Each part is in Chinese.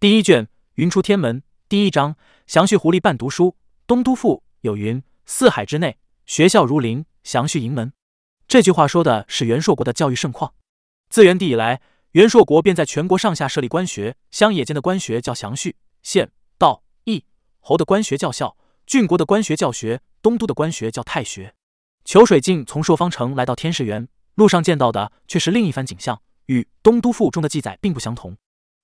第一卷《云出天门》第一章：祥绪狐狸伴读书。东都赋有云：“四海之内，学校如林，祥绪盈门。”这句话说的是元朔国的教育盛况。自元帝以来，元朔国便在全国上下设立官学，乡野间的官学叫祥绪，县、道、邑、侯的官学叫校，郡国的官学教学，东都的官学叫太学。裘水镜从朔方城来到天士园，路上见到的却是另一番景象，与《东都赋》中的记载并不相同。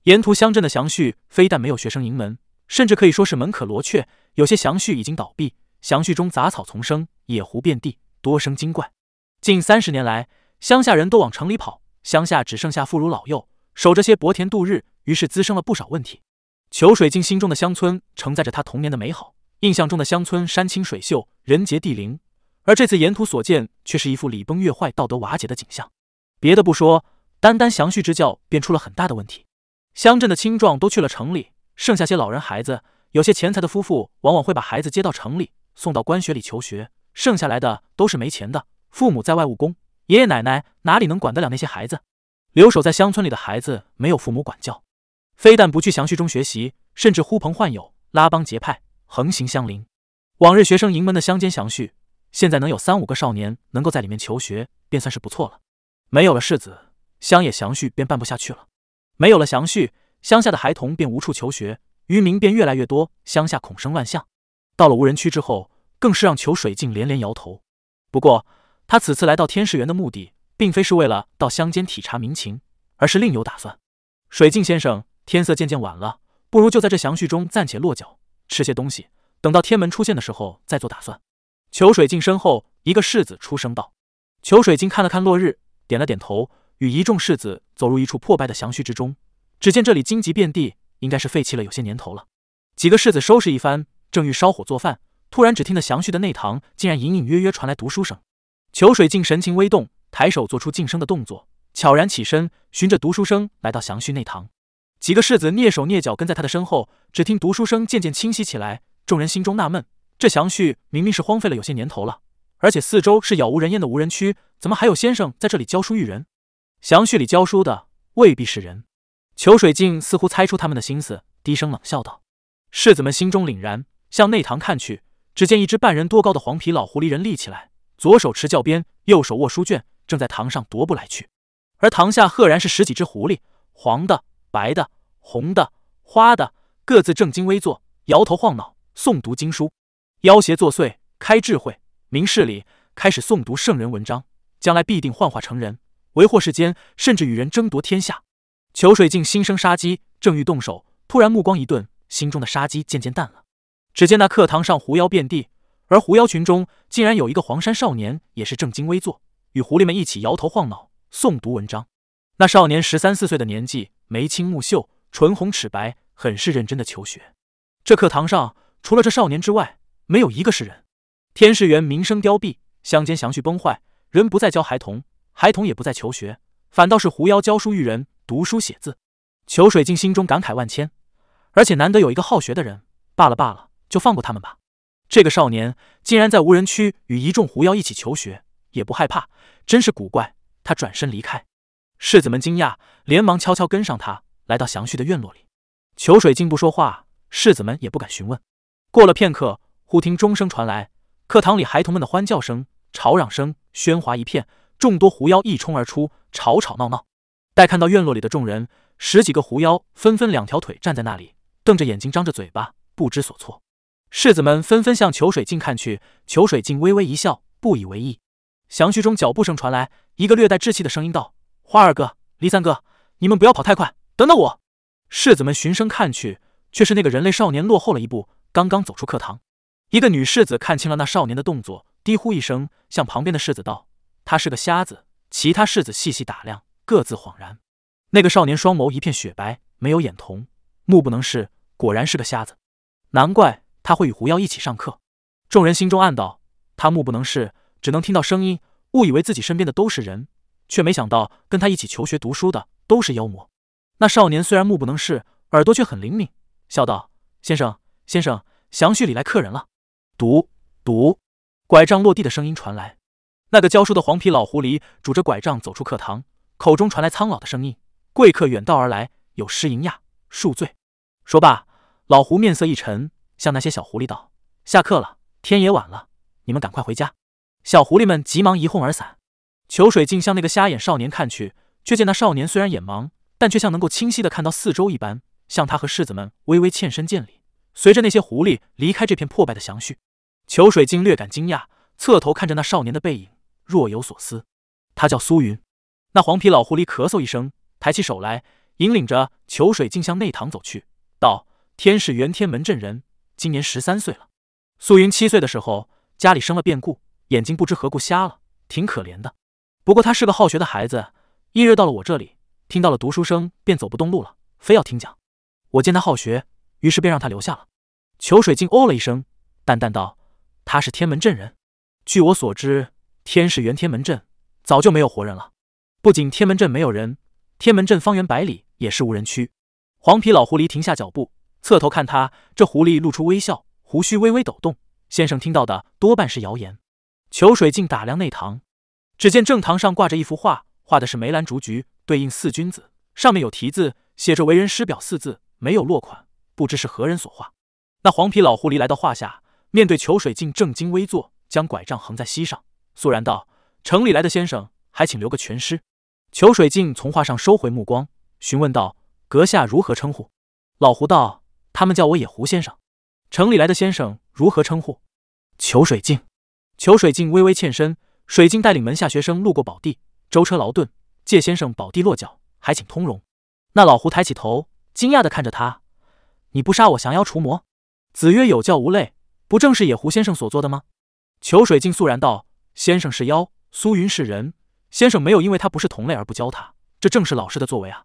沿途乡镇的祥序非但没有学生迎门，甚至可以说是门可罗雀。有些祥序已经倒闭，祥序中杂草丛生，野狐遍地，多生精怪。近三十年来，乡下人都往城里跑，乡下只剩下妇孺老幼守着些薄田度日，于是滋生了不少问题。裘水镜心中的乡村承载着他童年的美好，印象中的乡村山清水秀，人杰地灵。而这次沿途所见，却是一副礼崩乐坏、道德瓦解的景象。别的不说，单单祥序之教便出了很大的问题。乡镇的青壮都去了城里，剩下些老人孩子。有些钱财的夫妇往往会把孩子接到城里，送到官学里求学。剩下来的都是没钱的，父母在外务工，爷爷奶奶哪里能管得了那些孩子？留守在乡村里的孩子没有父母管教，非但不去详叙中学习，甚至呼朋唤友，拉帮结派，横行乡邻。往日学生迎门的乡间详叙。现在能有三五个少年能够在里面求学，便算是不错了。没有了世子，乡野详叙便办不下去了。没有了详叙，乡下的孩童便无处求学，渔民便越来越多，乡下恐生乱象。到了无人区之后，更是让裘水镜连连摇头。不过，他此次来到天士园的目的，并非是为了到乡间体察民情，而是另有打算。水镜先生，天色渐渐晚了，不如就在这详叙中暂且落脚，吃些东西，等到天门出现的时候再做打算。裘水镜身后，一个世子出声道：“裘水镜看了看落日，点了点头，与一众世子走入一处破败的祥序之中。只见这里荆棘遍地，应该是废弃了有些年头了。几个世子收拾一番，正欲烧火做饭，突然只听得祥序的内堂竟然隐隐约约传来读书声。裘水镜神情微动，抬手做出晋升的动作，悄然起身，循着读书声来到祥序内堂。几个世子蹑手蹑脚跟在他的身后，只听读书声渐渐清晰起来，众人心中纳闷。”这祥序明明是荒废了有些年头了，而且四周是杳无人烟的无人区，怎么还有先生在这里教书育人？详序里教书的未必是人。裘水镜似乎猜出他们的心思，低声冷笑道：“世子们心中凛然，向内堂看去，只见一只半人多高的黄皮老狐狸人立起来，左手持教鞭，右手握书卷，正在堂上踱步来去。而堂下赫然是十几只狐狸，黄的、白的、红的、花的，各自正襟危坐，摇头晃脑，诵读经书。”妖邪作祟，开智慧，明事理，开始诵读圣人文章，将来必定幻化成人，为祸世间，甚至与人争夺天下。裘水镜心生杀机，正欲动手，突然目光一顿，心中的杀机渐渐淡了。只见那课堂上狐妖遍地，而狐妖群中竟然有一个黄山少年，也是正襟危坐，与狐狸们一起摇头晃脑，诵读文章。那少年十三四岁的年纪，眉清目秀，唇红齿白，很是认真的求学。这课堂上除了这少年之外，没有一个是人，天士园名声凋敝，乡间祥序崩坏，人不再教孩童，孩童也不再求学，反倒是狐妖教书育人，读书写字。裘水镜心中感慨万千，而且难得有一个好学的人，罢了罢了，就放过他们吧。这个少年竟然在无人区与一众狐妖一起求学，也不害怕，真是古怪。他转身离开，世子们惊讶，连忙悄悄跟上他，来到祥旭的院落里。裘水镜不说话，世子们也不敢询问。过了片刻。忽听钟声传来，课堂里孩童们的欢叫声、吵嚷声，喧哗一片。众多狐妖一冲而出，吵吵闹闹。待看到院落里的众人，十几个狐妖纷纷两条腿站在那里，瞪着眼睛，张着嘴巴，不知所措。世子们纷纷向裘水镜看去，裘水镜微微一笑，不以为意。祥序中脚步声传来，一个略带稚气的声音道：“花二哥，离三哥，你们不要跑太快，等等我。”世子们循声看去，却是那个人类少年落后了一步，刚刚走出课堂。一个女世子看清了那少年的动作，低呼一声，向旁边的世子道：“他是个瞎子。”其他世子细细打量，各自恍然。那个少年双眸一片雪白，没有眼瞳，目不能视，果然是个瞎子。难怪他会与狐妖一起上课。众人心中暗道：他目不能视，只能听到声音，误以为自己身边的都是人，却没想到跟他一起求学读书的都是妖魔。那少年虽然目不能视，耳朵却很灵敏，笑道：“先生，先生，详叙里来客人了。”读读，拐杖落地的声音传来。那个教书的黄皮老狐狸拄着拐杖走出课堂，口中传来苍老的声音：“贵客远道而来，有失迎迓，恕罪。”说罢，老胡面色一沉，向那些小狐狸道：“下课了，天也晚了，你们赶快回家。”小狐狸们急忙一哄而散。裘水镜向那个瞎眼少年看去，却见那少年虽然眼盲，但却像能够清晰的看到四周一般，向他和世子们微微欠身见礼，随着那些狐狸离开这片破败的祥序。裘水镜略感惊讶，侧头看着那少年的背影，若有所思。他叫苏云。那黄皮老狐狸咳嗽一声，抬起手来，引领着裘水镜向内堂走去，道：“天是元天门镇人，今年十三岁了。苏云七岁的时候，家里生了变故，眼睛不知何故瞎了，挺可怜的。不过他是个好学的孩子，一日到了我这里，听到了读书声，便走不动路了，非要听讲。我见他好学，于是便让他留下了。”裘水镜哦了一声，淡淡道：“他是天门镇人。据我所知，天是元天门镇早就没有活人了。”不仅天门镇没有人，天门镇方圆百里也是无人区。黄皮老狐狸停下脚步，侧头看他，这狐狸露出微笑，胡须微微抖动。先生听到的多半是谣言。裘水镜打量内堂，只见正堂上挂着一幅画，画的是梅兰竹菊对应四君子，上面有题字，写着“为人师表”四字，没有落款，不知是何人所画。那黄皮老狐狸来到画下，面对裘水镜正襟危坐，将拐杖横在膝上，肃然道：“城里来的先生，还请留个全尸。”裘水镜从画上收回目光，询问道：“阁下如何称呼？”老胡道：“他们叫我野狐先生。”城里来的先生如何称呼？裘水镜。裘水镜微微欠身，水镜带领门下学生路过宝地，舟车劳顿，借先生宝地落脚，还请通融。那老胡抬起头，惊讶的看着他：“你不杀我降妖除魔？子曰有教无类，不正是野狐先生所做的吗？”裘水镜肃然道：“先生是妖，苏云是人。”先生没有因为他不是同类而不教他，这正是老师的作为啊。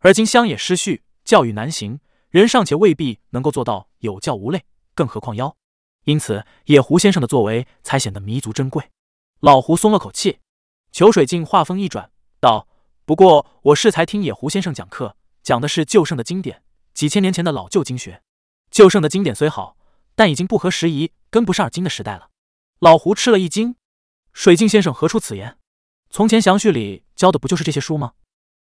而今乡野失序，教育难行，人尚且未必能够做到有教无类，更何况妖？因此野狐先生的作为才显得弥足珍贵。老胡松了口气。裘水镜话锋一转道：“不过我是才听野狐先生讲课，讲的是旧圣的经典，几千年前的老旧经学。旧圣的经典虽好，但已经不合时宜，跟不上而今的时代了。”老胡吃了一惊：“水镜先生何出此言？”从前详序里教的不就是这些书吗？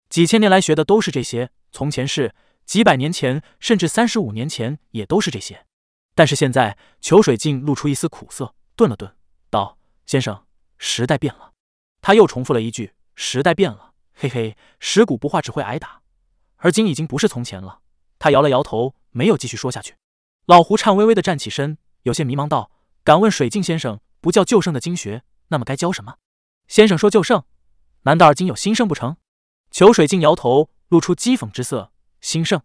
几千年来学的都是这些。从前是几百年前，甚至三十五年前也都是这些。但是现在，裘水镜露出一丝苦涩，顿了顿，道：“先生，时代变了。”他又重复了一句：“时代变了。”嘿嘿，石骨不化只会挨打，而今已经不是从前了。他摇了摇头，没有继续说下去。老胡颤巍巍的站起身，有些迷茫道：“敢问水镜先生，不教旧圣的经学，那么该教什么？”先生说旧圣，难道而今有新圣不成？裘水镜摇头，露出讥讽之色。新圣，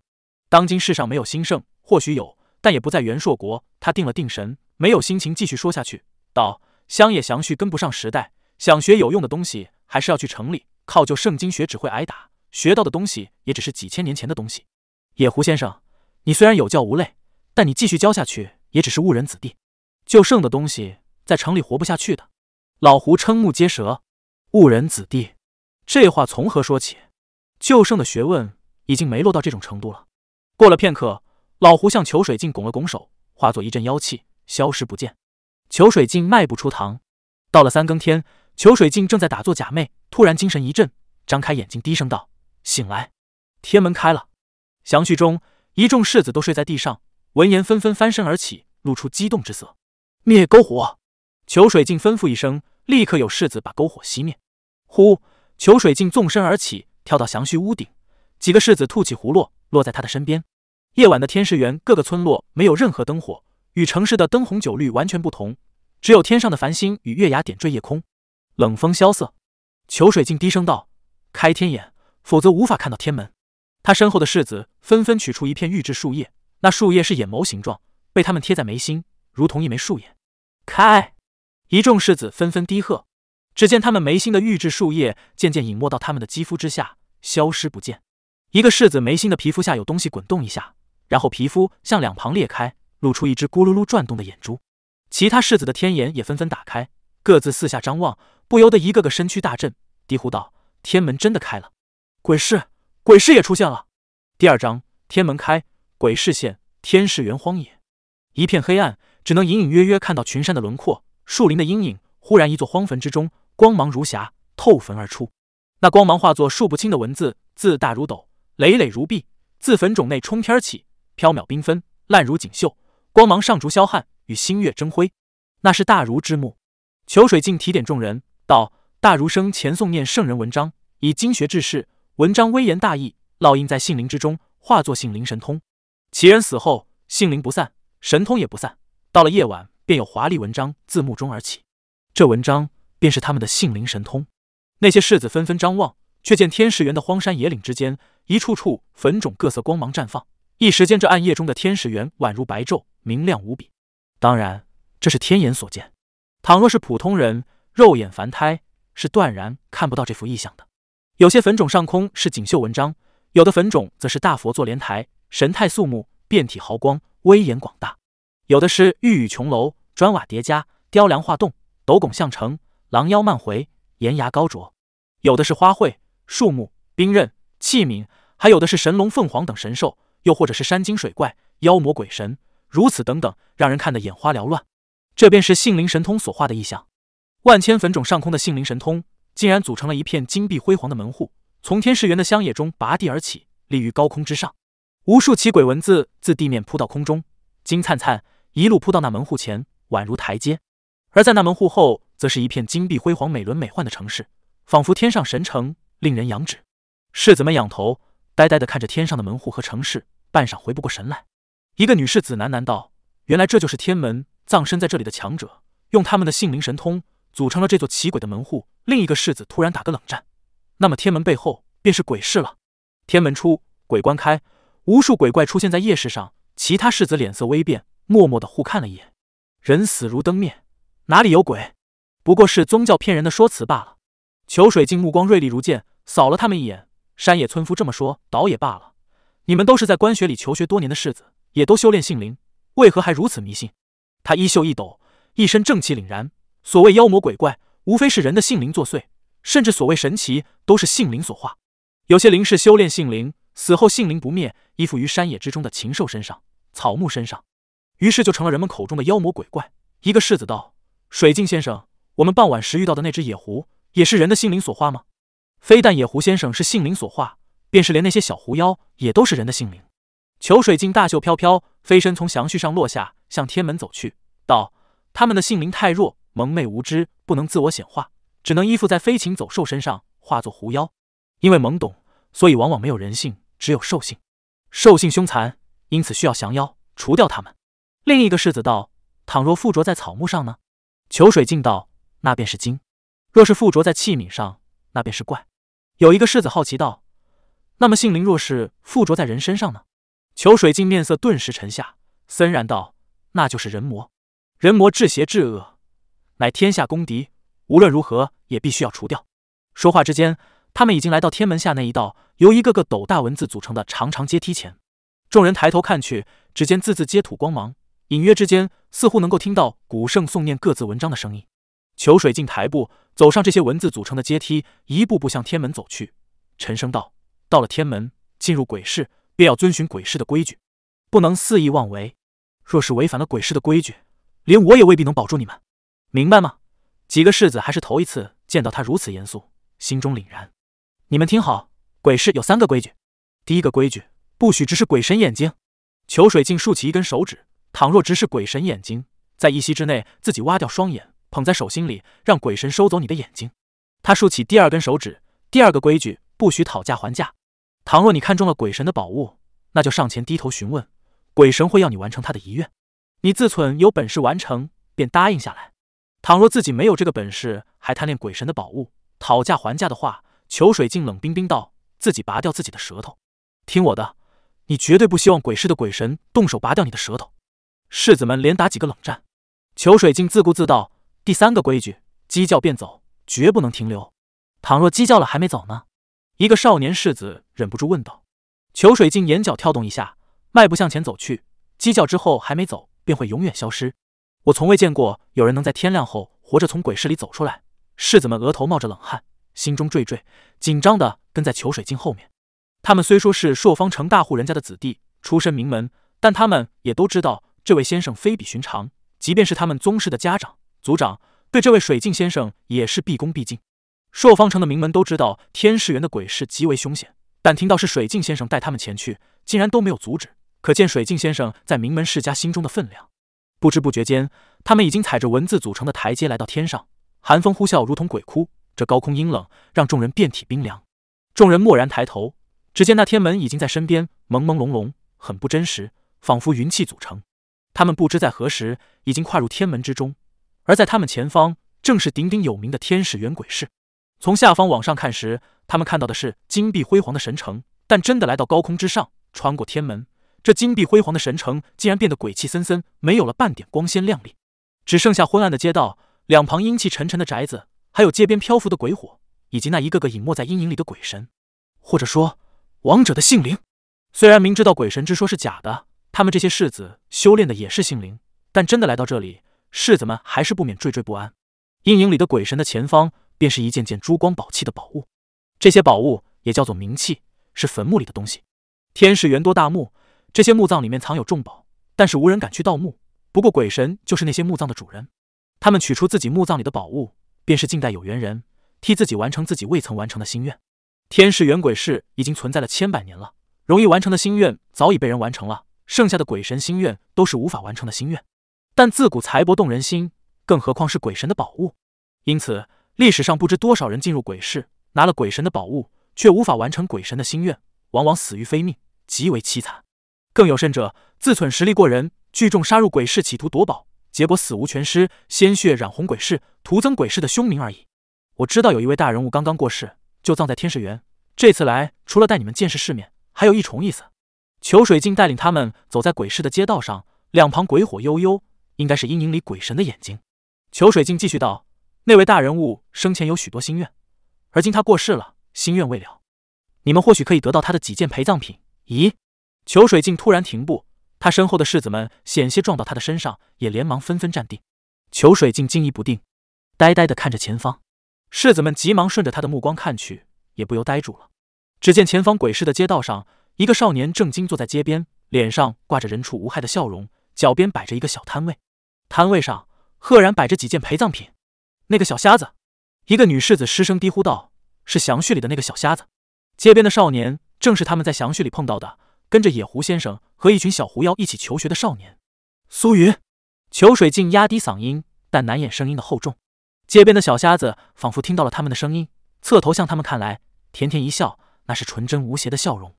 当今世上没有新圣，或许有，但也不在元朔国。他定了定神，没有心情继续说下去，道：乡野详序跟不上时代，想学有用的东西，还是要去城里。靠旧圣经学只会挨打，学到的东西也只是几千年前的东西。野狐先生，你虽然有教无类，但你继续教下去，也只是误人子弟。旧圣的东西在城里活不下去的。老胡瞠目结舌，误人子弟，这话从何说起？旧圣的学问已经没落到这种程度了。过了片刻，老胡向裘水镜拱了拱手，化作一阵妖气，消失不见。裘水镜迈步出堂，到了三更天，裘水镜正在打坐假寐，突然精神一振，张开眼睛，低声道：“醒来，天门开了。”祥序中，一众世子都睡在地上，闻言纷纷翻身而起，露出激动之色。灭篝火。裘水镜吩咐一声，立刻有世子把篝火熄灭。呼！裘水镜纵身而起，跳到详序屋顶，几个世子吐起葫芦，落在他的身边。夜晚的天士园各个村落没有任何灯火，与城市的灯红酒绿完全不同，只有天上的繁星与月牙点缀夜空。冷风萧瑟，裘水镜低声道：“开天眼，否则无法看到天门。”他身后的世子纷纷取出一片玉质树叶，那树叶是眼眸形状，被他们贴在眉心，如同一枚树眼。开！一众世子纷纷低喝，只见他们眉心的玉质树叶渐渐隐没到他们的肌肤之下，消失不见。一个世子眉心的皮肤下有东西滚动一下，然后皮肤向两旁裂开，露出一只咕噜噜转动的眼珠。其他世子的天眼也纷纷打开，各自四下张望，不由得一个个身躯大震，低呼道：“天门真的开了！鬼市，鬼市也出现了！”第二章：天门开，鬼市现，天是原荒野，一片黑暗，只能隐隐约约看到群山的轮廓。树林的阴影，忽然一座荒坟之中，光芒如霞，透坟而出。那光芒化作数不清的文字，字大如斗，累累如壁，自坟冢内冲天起，缥缈缤纷，烂如锦绣，光芒上逐霄汉，与星月争辉。那是大儒之墓。裘水镜提点众人道：“大儒生前诵念圣人文章，以经学治世，文章微言大义，烙印在杏林之中，化作杏林神通。其人死后，杏林不散，神通也不散。到了夜晚，便有华丽文章自墓中而起。这文章便是他们的杏林神通。”那些士子纷纷张望，却见天石原的荒山野岭之间，一处处粉种各色光芒绽放。一时间，这暗夜中的天石原宛如白昼，明亮无比。当然，这是天眼所见。倘若是普通人，肉眼凡胎是断然看不到这幅异象的。有些粉种上空是锦绣文章，有的粉种则是大佛坐莲台，神态肃穆，遍体豪光，威严广大；有的是玉宇琼楼，砖瓦叠加，雕梁画栋，斗拱相承，狼腰漫回，岩崖高卓；有的是花卉、树木、兵刃、器皿，还有的是神龙凤凰等神兽，又或者是山精水怪、妖魔鬼神，如此等等，让人看得眼花缭乱。这便是杏林神通所化的异象，万千粉种上空的杏林神通，竟然组成了一片金碧辉煌的门户，从天世园的乡野中拔地而起，立于高空之上。无数奇诡文字自地面铺到空中，金灿灿，一路铺到那门户前，宛如台阶。而在那门户后，则是一片金碧辉煌、美轮美奂的城市，仿佛天上神城，令人仰止。世子们仰头呆呆地看着天上的门户和城市，半晌回不过神来。一个女士子喃喃道：“原来这就是天门。”葬身在这里的强者，用他们的性灵神通组成了这座奇诡的门户。另一个世子突然打个冷战，那么天门背后便是鬼市了。天门出，鬼关开，无数鬼怪出现在夜市上。其他世子脸色微变，默默的互看了一眼。人死如灯灭，哪里有鬼？不过是宗教骗人的说辞罢了。裘水镜目光锐利如剑，扫了他们一眼。山野村夫这么说，倒也罢了。你们都是在官学里求学多年的世子，也都修炼性灵，为何还如此迷信？他衣袖一抖，一身正气凛然。所谓妖魔鬼怪，无非是人的性灵作祟，甚至所谓神奇，都是性灵所化。有些灵士修炼性灵，死后性灵不灭，依附于山野之中的禽兽身上、草木身上，于是就成了人们口中的妖魔鬼怪。一个世子道：“水镜先生，我们傍晚时遇到的那只野狐，也是人的性灵所化吗？”非但野狐先生是性灵所化，便是连那些小狐妖，也都是人的性灵。裘水镜大袖飘飘，飞身从祥旭上落下。向天门走去，道：“他们的性灵太弱，蒙昧无知，不能自我显化，只能依附在飞禽走兽身上，化作狐妖。因为懵懂，所以往往没有人性，只有兽性。兽性凶残，因此需要降妖，除掉他们。”另一个世子道：“倘若附着在草木上呢？”裘水镜道：“那便是精；若是附着在器皿上，那便是怪。”有一个世子好奇道：“那么性灵若是附着在人身上呢？”裘水镜面色顿时沉下，森然道。那就是人魔，人魔至邪至恶，乃天下公敌，无论如何也必须要除掉。说话之间，他们已经来到天门下那一道由一个个斗大文字组成的长长阶梯前。众人抬头看去，只见字字皆吐光芒，隐约之间似乎能够听到古圣诵念各自文章的声音。裘水镜抬步走上这些文字组成的阶梯，一步步向天门走去，沉声道：“到了天门，进入鬼市，便要遵循鬼市的规矩，不能肆意妄为。”若是违反了鬼市的规矩，连我也未必能保住你们，明白吗？几个世子还是头一次见到他如此严肃，心中凛然。你们听好，鬼市有三个规矩。第一个规矩，不许直视鬼神眼睛。裘水镜竖起一根手指，倘若直视鬼神眼睛，在一息之内自己挖掉双眼，捧在手心里，让鬼神收走你的眼睛。他竖起第二根手指，第二个规矩，不许讨价还价。倘若你看中了鬼神的宝物，那就上前低头询问。鬼神会要你完成他的遗愿，你自忖有本事完成，便答应下来。倘若自己没有这个本事，还贪恋鬼神的宝物，讨价还价的话，裘水镜冷冰冰道：“自己拔掉自己的舌头。”听我的，你绝对不希望鬼市的鬼神动手拔掉你的舌头。世子们连打几个冷战。裘水镜自顾自道：“第三个规矩，鸡叫便走，绝不能停留。倘若鸡叫了还没走呢？”一个少年世子忍不住问道。裘水镜眼角跳动一下。迈步向前走去，鸡叫之后还没走，便会永远消失。我从未见过有人能在天亮后活着从鬼市里走出来。世子们额头冒着冷汗，心中惴惴，紧张的跟在裘水镜后面。他们虽说是朔方城大户人家的子弟，出身名门，但他们也都知道这位先生非比寻常。即便是他们宗室的家长、族长，对这位水镜先生也是毕恭毕敬。朔方城的名门都知道天世园的鬼市极为凶险，但听到是水镜先生带他们前去，竟然都没有阻止。可见水镜先生在名门世家心中的分量。不知不觉间，他们已经踩着文字组成的台阶来到天上。寒风呼啸，如同鬼哭。这高空阴冷，让众人遍体冰凉。众人蓦然抬头，只见那天门已经在身边，朦朦胧胧，很不真实，仿佛云气组成。他们不知在何时已经跨入天门之中，而在他们前方，正是鼎鼎有名的天使元鬼市。从下方往上看时，他们看到的是金碧辉煌的神城，但真的来到高空之上，穿过天门。这金碧辉煌的神城竟然变得鬼气森森，没有了半点光鲜亮丽，只剩下昏暗的街道，两旁阴气沉沉的宅子，还有街边漂浮的鬼火，以及那一个个隐没在阴影里的鬼神，或者说王者的性灵。虽然明知道鬼神之说是假的，他们这些世子修炼的也是性灵，但真的来到这里，世子们还是不免惴惴不安。阴影里的鬼神的前方，便是一件件珠光宝气的宝物，这些宝物也叫做冥器，是坟墓里的东西。天是元多大墓。这些墓葬里面藏有重宝，但是无人敢去盗墓。不过鬼神就是那些墓葬的主人，他们取出自己墓葬里的宝物，便是近代有缘人替自己完成自己未曾完成的心愿。天市元鬼市已经存在了千百年了，容易完成的心愿早已被人完成了，剩下的鬼神心愿都是无法完成的心愿。但自古财帛动人心，更何况是鬼神的宝物。因此，历史上不知多少人进入鬼市，拿了鬼神的宝物，却无法完成鬼神的心愿，往往死于非命，极为凄惨。更有甚者，自忖实力过人，聚众杀入鬼市，企图夺宝，结果死无全尸，鲜血染红鬼市，徒增鬼市的凶名而已。我知道有一位大人物刚刚过世，就葬在天使园。这次来，除了带你们见识世面，还有一重意思。裘水镜带领他们走在鬼市的街道上，两旁鬼火悠悠，应该是阴影里鬼神的眼睛。裘水镜继续道：“那位大人物生前有许多心愿，而今他过世了，心愿未了。你们或许可以得到他的几件陪葬品。”咦？裘水镜突然停步，他身后的世子们险些撞到他的身上，也连忙纷纷站定。裘水镜惊疑不定，呆呆的看着前方。世子们急忙顺着他的目光看去，也不由呆住了。只见前方鬼市的街道上，一个少年正惊坐在街边，脸上挂着人畜无害的笑容，脚边摆着一个小摊位，摊位上赫然摆着几件陪葬品。那个小瞎子，一个女世子失声低呼道：“是祥序里的那个小瞎子。”街边的少年正是他们在祥序里碰到的。跟着野狐先生和一群小狐妖一起求学的少年苏云，裘水镜压低嗓音，但难掩声音的厚重。街边的小瞎子仿佛听到了他们的声音，侧头向他们看来，甜甜一笑，那是纯真无邪的笑容。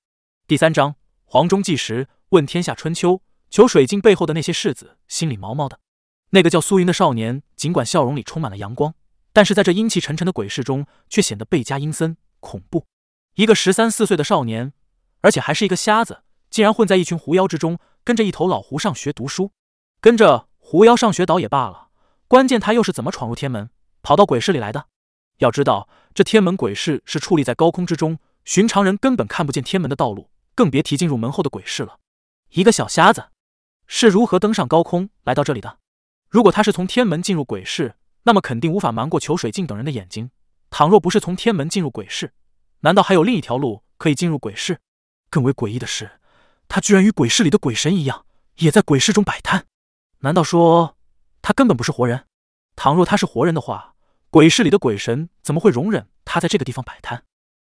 第三章黄忠纪时问天下春秋。裘水镜背后的那些世子心里毛毛的。那个叫苏云的少年，尽管笑容里充满了阳光，但是在这阴气沉沉的鬼市中，却显得倍加阴森恐怖。一个十三四岁的少年。而且还是一个瞎子，竟然混在一群狐妖之中，跟着一头老狐上学读书，跟着狐妖上学倒也罢了，关键他又是怎么闯入天门，跑到鬼市里来的？要知道，这天门鬼市是矗立在高空之中，寻常人根本看不见天门的道路，更别提进入门后的鬼市了。一个小瞎子是如何登上高空来到这里的？如果他是从天门进入鬼市，那么肯定无法瞒过裘水镜等人的眼睛。倘若不是从天门进入鬼市，难道还有另一条路可以进入鬼市？更为诡异的是，他居然与鬼市里的鬼神一样，也在鬼市中摆摊。难道说他根本不是活人？倘若他是活人的话，鬼市里的鬼神怎么会容忍他在这个地方摆摊？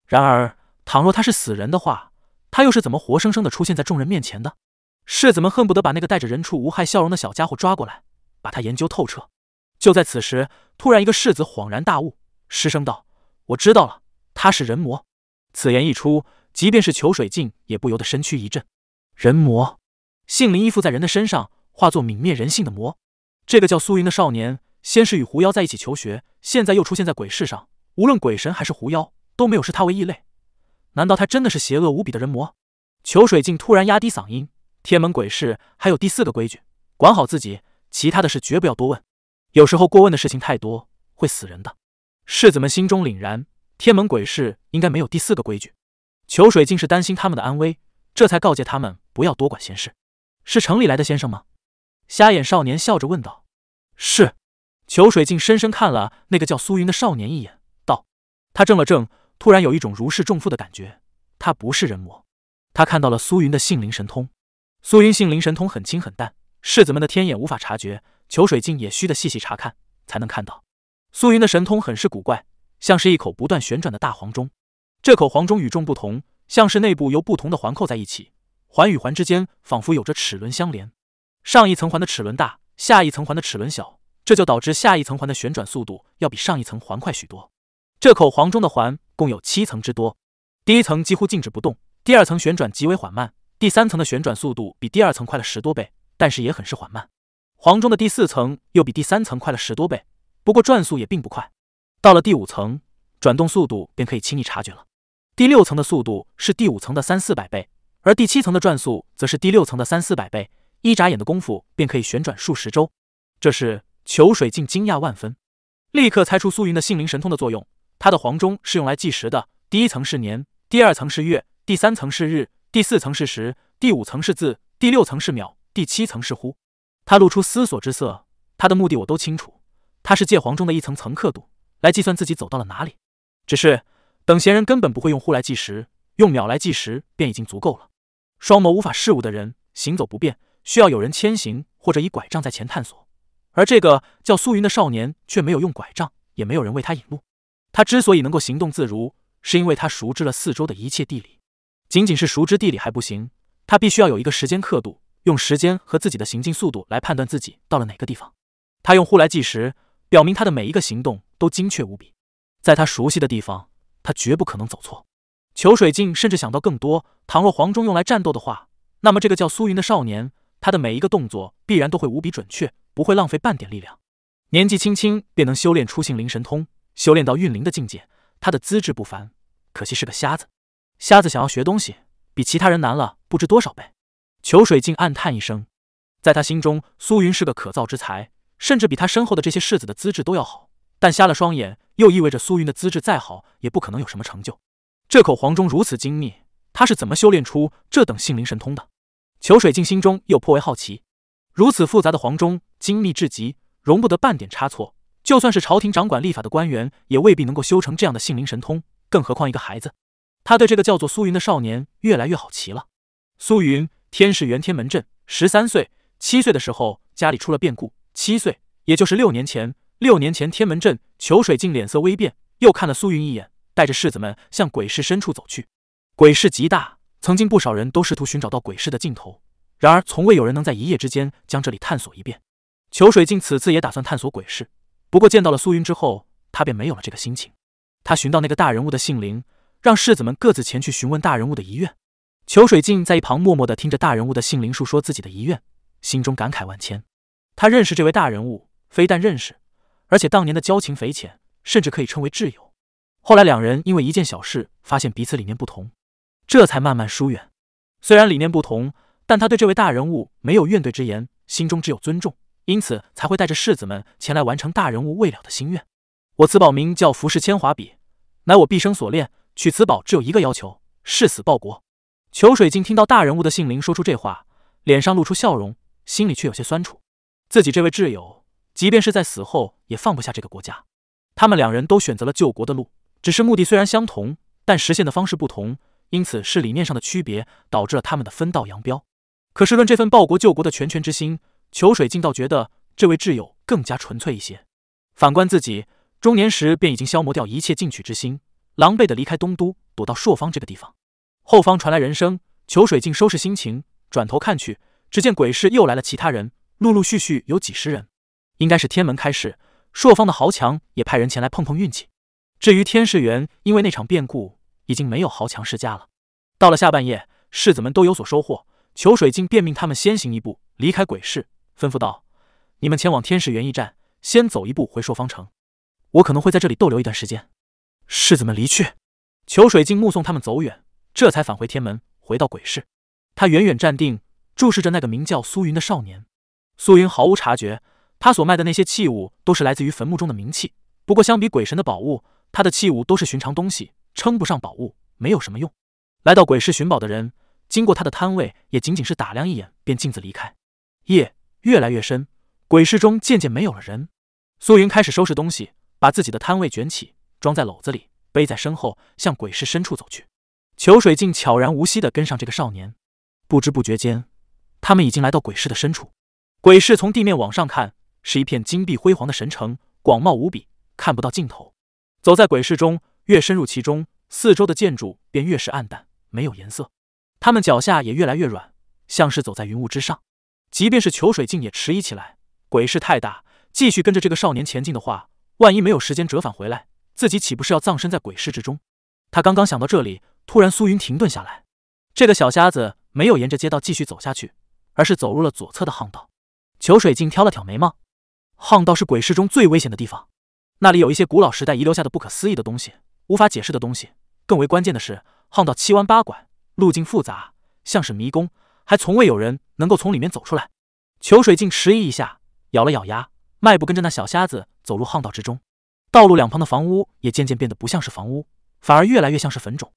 然而，倘若他是死人的话，他又是怎么活生生的出现在众人面前的？世子们恨不得把那个带着人畜无害笑容的小家伙抓过来，把他研究透彻。就在此时，突然一个世子恍然大悟，失声道：“我知道了，他是人魔。”此言一出。即便是裘水镜也不由得身躯一震。人魔，性灵依附在人的身上，化作泯灭人性的魔。这个叫苏云的少年，先是与狐妖在一起求学，现在又出现在鬼市上。无论鬼神还是狐妖，都没有视他为异类。难道他真的是邪恶无比的人魔？裘水镜突然压低嗓音：“天门鬼市还有第四个规矩，管好自己，其他的事绝不要多问。有时候过问的事情太多，会死人的。”世子们心中凛然，天门鬼市应该没有第四个规矩。裘水镜是担心他们的安危，这才告诫他们不要多管闲事。是城里来的先生吗？瞎眼少年笑着问道。是。裘水镜深深看了那个叫苏云的少年一眼，道：“他怔了怔，突然有一种如释重负的感觉。他不是人魔。他看到了苏云的性灵神通。苏云性灵神通很轻很淡，世子们的天眼无法察觉，裘水镜也需得细细查看才能看到。苏云的神通很是古怪，像是一口不断旋转的大黄钟。这口黄钟与众不同，像是内部由不同的环扣在一起，环与环之间仿佛有着齿轮相连，上一层环的齿轮大，下一层环的齿轮小，这就导致下一层环的旋转速度要比上一层环快许多。这口黄钟的环共有七层之多，第一层几乎静止不动，第二层旋转极为缓慢，第三层的旋转速度比第二层快了十多倍，但是也很是缓慢。黄钟的第四层又比第三层快了十多倍，不过转速也并不快。到了第五层，转动速度便可以轻易察觉了。第六层的速度是第五层的三四百倍，而第七层的转速则是第六层的三四百倍，一眨眼的功夫便可以旋转数十周。这是裘水镜惊讶万分，立刻猜出苏云的性灵神通的作用。他的黄钟是用来计时的，第一层是年，第二层是月，第三层是日，第四层是时，第五层是字，第六层是秒，第七层是呼。他露出思索之色，他的目的我都清楚，他是借黄钟的一层层刻度来计算自己走到了哪里。只是等闲人根本不会用呼来计时，用秒来计时便已经足够了。双眸无法视物的人行走不便，需要有人牵行或者以拐杖在前探索，而这个叫苏云的少年却没有用拐杖，也没有人为他引路。他之所以能够行动自如，是因为他熟知了四周的一切地理。仅仅是熟知地理还不行，他必须要有一个时间刻度，用时间和自己的行进速度来判断自己到了哪个地方。他用呼来计时，表明他的每一个行动都精确无比。在他熟悉的地方，他绝不可能走错。裘水镜甚至想到更多：倘若黄忠用来战斗的话，那么这个叫苏云的少年，他的每一个动作必然都会无比准确，不会浪费半点力量。年纪轻轻便能修炼出性灵神通。修炼到运灵的境界，他的资质不凡，可惜是个瞎子。瞎子想要学东西，比其他人难了不知多少倍。裘水镜暗叹一声，在他心中，苏云是个可造之才，甚至比他身后的这些世子的资质都要好。但瞎了双眼，又意味着苏云的资质再好，也不可能有什么成就。这口黄钟如此精密，他是怎么修炼出这等性灵神通的？裘水镜心中又颇为好奇。如此复杂的黄钟，精密至极，容不得半点差错。就算是朝廷掌管立法的官员，也未必能够修成这样的性灵神通，更何况一个孩子。他对这个叫做苏云的少年越来越好奇了。苏云，天士元天门镇，十三岁，七岁的时候家里出了变故。七岁，也就是六年前。六年前，天门镇，裘水镜脸色微变，又看了苏云一眼，带着世子们向鬼市深处走去。鬼市极大，曾经不少人都试图寻找到鬼市的尽头，然而从未有人能在一夜之间将这里探索一遍。裘水镜此次也打算探索鬼市。不过见到了苏云之后，他便没有了这个心情。他寻到那个大人物的姓林，让世子们各自前去询问大人物的遗愿。裘水镜在一旁默默地听着大人物的姓林述说自己的遗愿，心中感慨万千。他认识这位大人物，非但认识，而且当年的交情匪浅，甚至可以称为挚友。后来两人因为一件小事发现彼此理念不同，这才慢慢疏远。虽然理念不同，但他对这位大人物没有怨怼之言，心中只有尊重。因此才会带着世子们前来完成大人物未了的心愿。我此宝名叫浮世千华笔，乃我毕生所练。取此宝只有一个要求：誓死报国。裘水镜听到大人物的姓灵说出这话，脸上露出笑容，心里却有些酸楚。自己这位挚友，即便是在死后也放不下这个国家。他们两人都选择了救国的路，只是目的虽然相同，但实现的方式不同，因此是理念上的区别导致了他们的分道扬镳。可是论这份报国救国的拳拳之心。裘水镜倒觉得这位挚友更加纯粹一些。反观自己，中年时便已经消磨掉一切进取之心，狼狈的离开东都，躲到朔方这个地方。后方传来人声，裘水镜收拾心情，转头看去，只见鬼市又来了其他人，陆陆续续有几十人。应该是天门开市，朔方的豪强也派人前来碰碰运气。至于天士园，因为那场变故，已经没有豪强世家了。到了下半夜，世子们都有所收获，裘水镜便命他们先行一步离开鬼市。吩咐道：“你们前往天使园驿站，先走一步回朔方城。我可能会在这里逗留一段时间。”世子们离去，裘水镜目送他们走远，这才返回天门，回到鬼市。他远远站定，注视着那个名叫苏云的少年。苏云毫无察觉，他所卖的那些器物都是来自于坟墓中的冥器。不过相比鬼神的宝物，他的器物都是寻常东西，称不上宝物，没有什么用。来到鬼市寻宝的人，经过他的摊位，也仅仅是打量一眼，便径自离开。夜。越来越深，鬼市中渐渐没有了人。苏云开始收拾东西，把自己的摊位卷起，装在篓子里，背在身后，向鬼市深处走去。裘水镜悄然无息地跟上这个少年，不知不觉间，他们已经来到鬼市的深处。鬼市从地面往上看，是一片金碧辉煌的神城，广袤无比，看不到尽头。走在鬼市中，越深入其中，四周的建筑便越是暗淡，没有颜色。他们脚下也越来越软，像是走在云雾之上。即便是裘水镜也迟疑起来。鬼市太大，继续跟着这个少年前进的话，万一没有时间折返回来，自己岂不是要葬身在鬼市之中？他刚刚想到这里，突然苏云停顿下来。这个小瞎子没有沿着街道继续走下去，而是走入了左侧的巷道。裘水镜挑了挑眉毛，巷道是鬼市中最危险的地方，那里有一些古老时代遗留下的不可思议的东西，无法解释的东西。更为关键的是，巷道七弯八拐，路径复杂，像是迷宫，还从未有人能够从里面走出来。裘水镜迟疑一下。咬了咬牙，迈步跟着那小瞎子走入巷道之中。道路两旁的房屋也渐渐变得不像是房屋，反而越来越像是坟冢。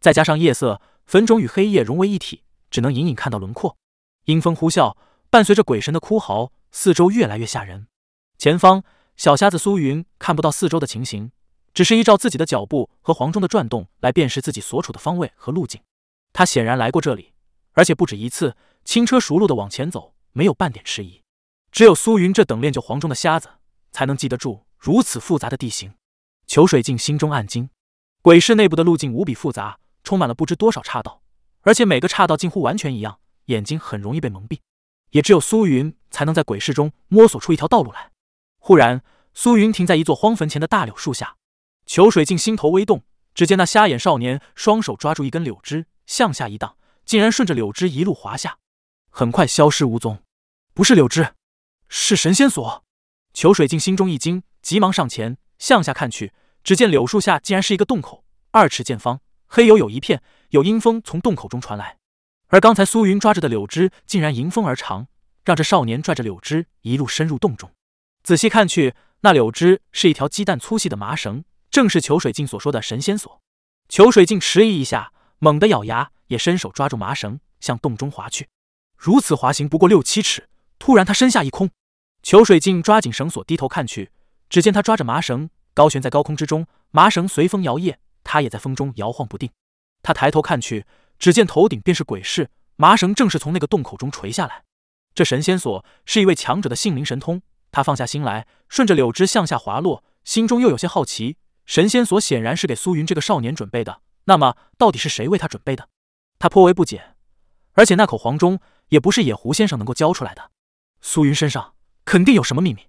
再加上夜色，坟冢与黑夜融为一体，只能隐隐看到轮廓。阴风呼啸，伴随着鬼神的哭嚎，四周越来越吓人。前方，小瞎子苏云看不到四周的情形，只是依照自己的脚步和黄钟的转动来辨识自己所处的方位和路径。他显然来过这里，而且不止一次，轻车熟路的往前走，没有半点迟疑。只有苏云这等练就黄钟的瞎子，才能记得住如此复杂的地形。裘水镜心中暗惊，鬼市内部的路径无比复杂，充满了不知多少岔道，而且每个岔道近乎完全一样，眼睛很容易被蒙蔽。也只有苏云才能在鬼市中摸索出一条道路来。忽然，苏云停在一座荒坟前的大柳树下，裘水镜心头微动，只见那瞎眼少年双手抓住一根柳枝，向下一荡，竟然顺着柳枝一路滑下，很快消失无踪。不是柳枝。是神仙锁，裘水镜心中一惊，急忙上前向下看去，只见柳树下竟然是一个洞口，二尺见方，黑黝黝一片，有阴风从洞口中传来。而刚才苏云抓着的柳枝竟然迎风而长，让这少年拽着柳枝一路深入洞中。仔细看去，那柳枝是一条鸡蛋粗细的麻绳，正是裘水镜所说的神仙锁。裘水镜迟疑一下，猛地咬牙，也伸手抓住麻绳，向洞中滑去。如此滑行不过六七尺，突然他身下一空。裘水镜抓紧绳索，低头看去，只见他抓着麻绳，高悬在高空之中，麻绳随风摇曳，他也在风中摇晃不定。他抬头看去，只见头顶便是鬼市，麻绳正是从那个洞口中垂下来。这神仙锁是一位强者的性灵神通。他放下心来，顺着柳枝向下滑落，心中又有些好奇：神仙锁显然是给苏云这个少年准备的，那么到底是谁为他准备的？他颇为不解，而且那口黄钟也不是野狐先生能够教出来的。苏云身上。肯定有什么秘密。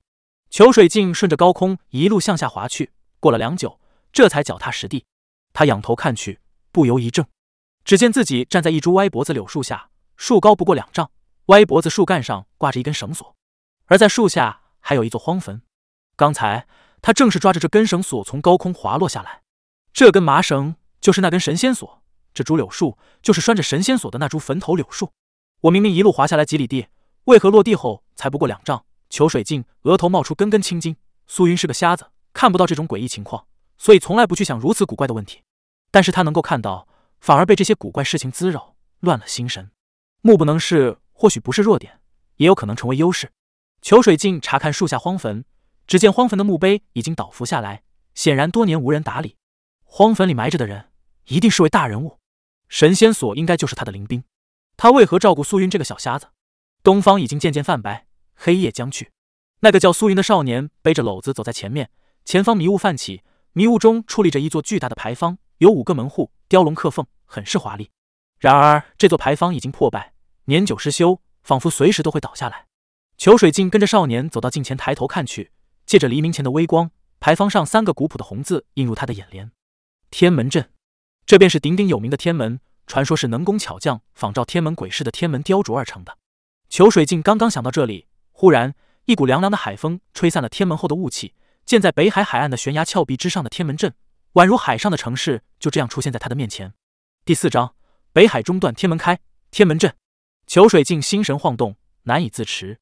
裘水镜顺着高空一路向下滑去，过了良久，这才脚踏实地。他仰头看去，不由一怔，只见自己站在一株歪脖子柳树下，树高不过两丈，歪脖子树干上挂着一根绳索，而在树下还有一座荒坟。刚才他正是抓着这根绳索从高空滑落下来。这根麻绳就是那根神仙索，这株柳树就是拴着神仙索的那株坟头柳树。我明明一路滑下来几里地，为何落地后才不过两丈？裘水镜额头冒出根根青筋。苏云是个瞎子，看不到这种诡异情况，所以从来不去想如此古怪的问题。但是他能够看到，反而被这些古怪事情滋扰，乱了心神。目不能视，或许不是弱点，也有可能成为优势。裘水镜查看树下荒坟，只见荒坟的墓碑已经倒伏下来，显然多年无人打理。荒坟里埋着的人，一定是位大人物。神仙锁应该就是他的灵兵。他为何照顾苏云这个小瞎子？东方已经渐渐泛白。黑夜将去，那个叫苏云的少年背着篓子走在前面。前方迷雾泛起，迷雾中矗立着一座巨大的牌坊，有五个门户，雕龙刻凤，很是华丽。然而这座牌坊已经破败，年久失修，仿佛随时都会倒下来。裘水镜跟着少年走到近前，抬头看去，借着黎明前的微光，牌坊上三个古朴的红字映入他的眼帘：天门阵。这便是鼎鼎有名的天门，传说是能工巧匠仿照天门鬼市的天门雕琢而成的。裘水镜刚刚想到这里。忽然，一股凉凉的海风吹散了天门后的雾气。建在北海海岸的悬崖峭壁之上的天门镇，宛如海上的城市，就这样出现在他的面前。第四章：北海中断，天门开。天门镇，裘水镜心神晃动，难以自持。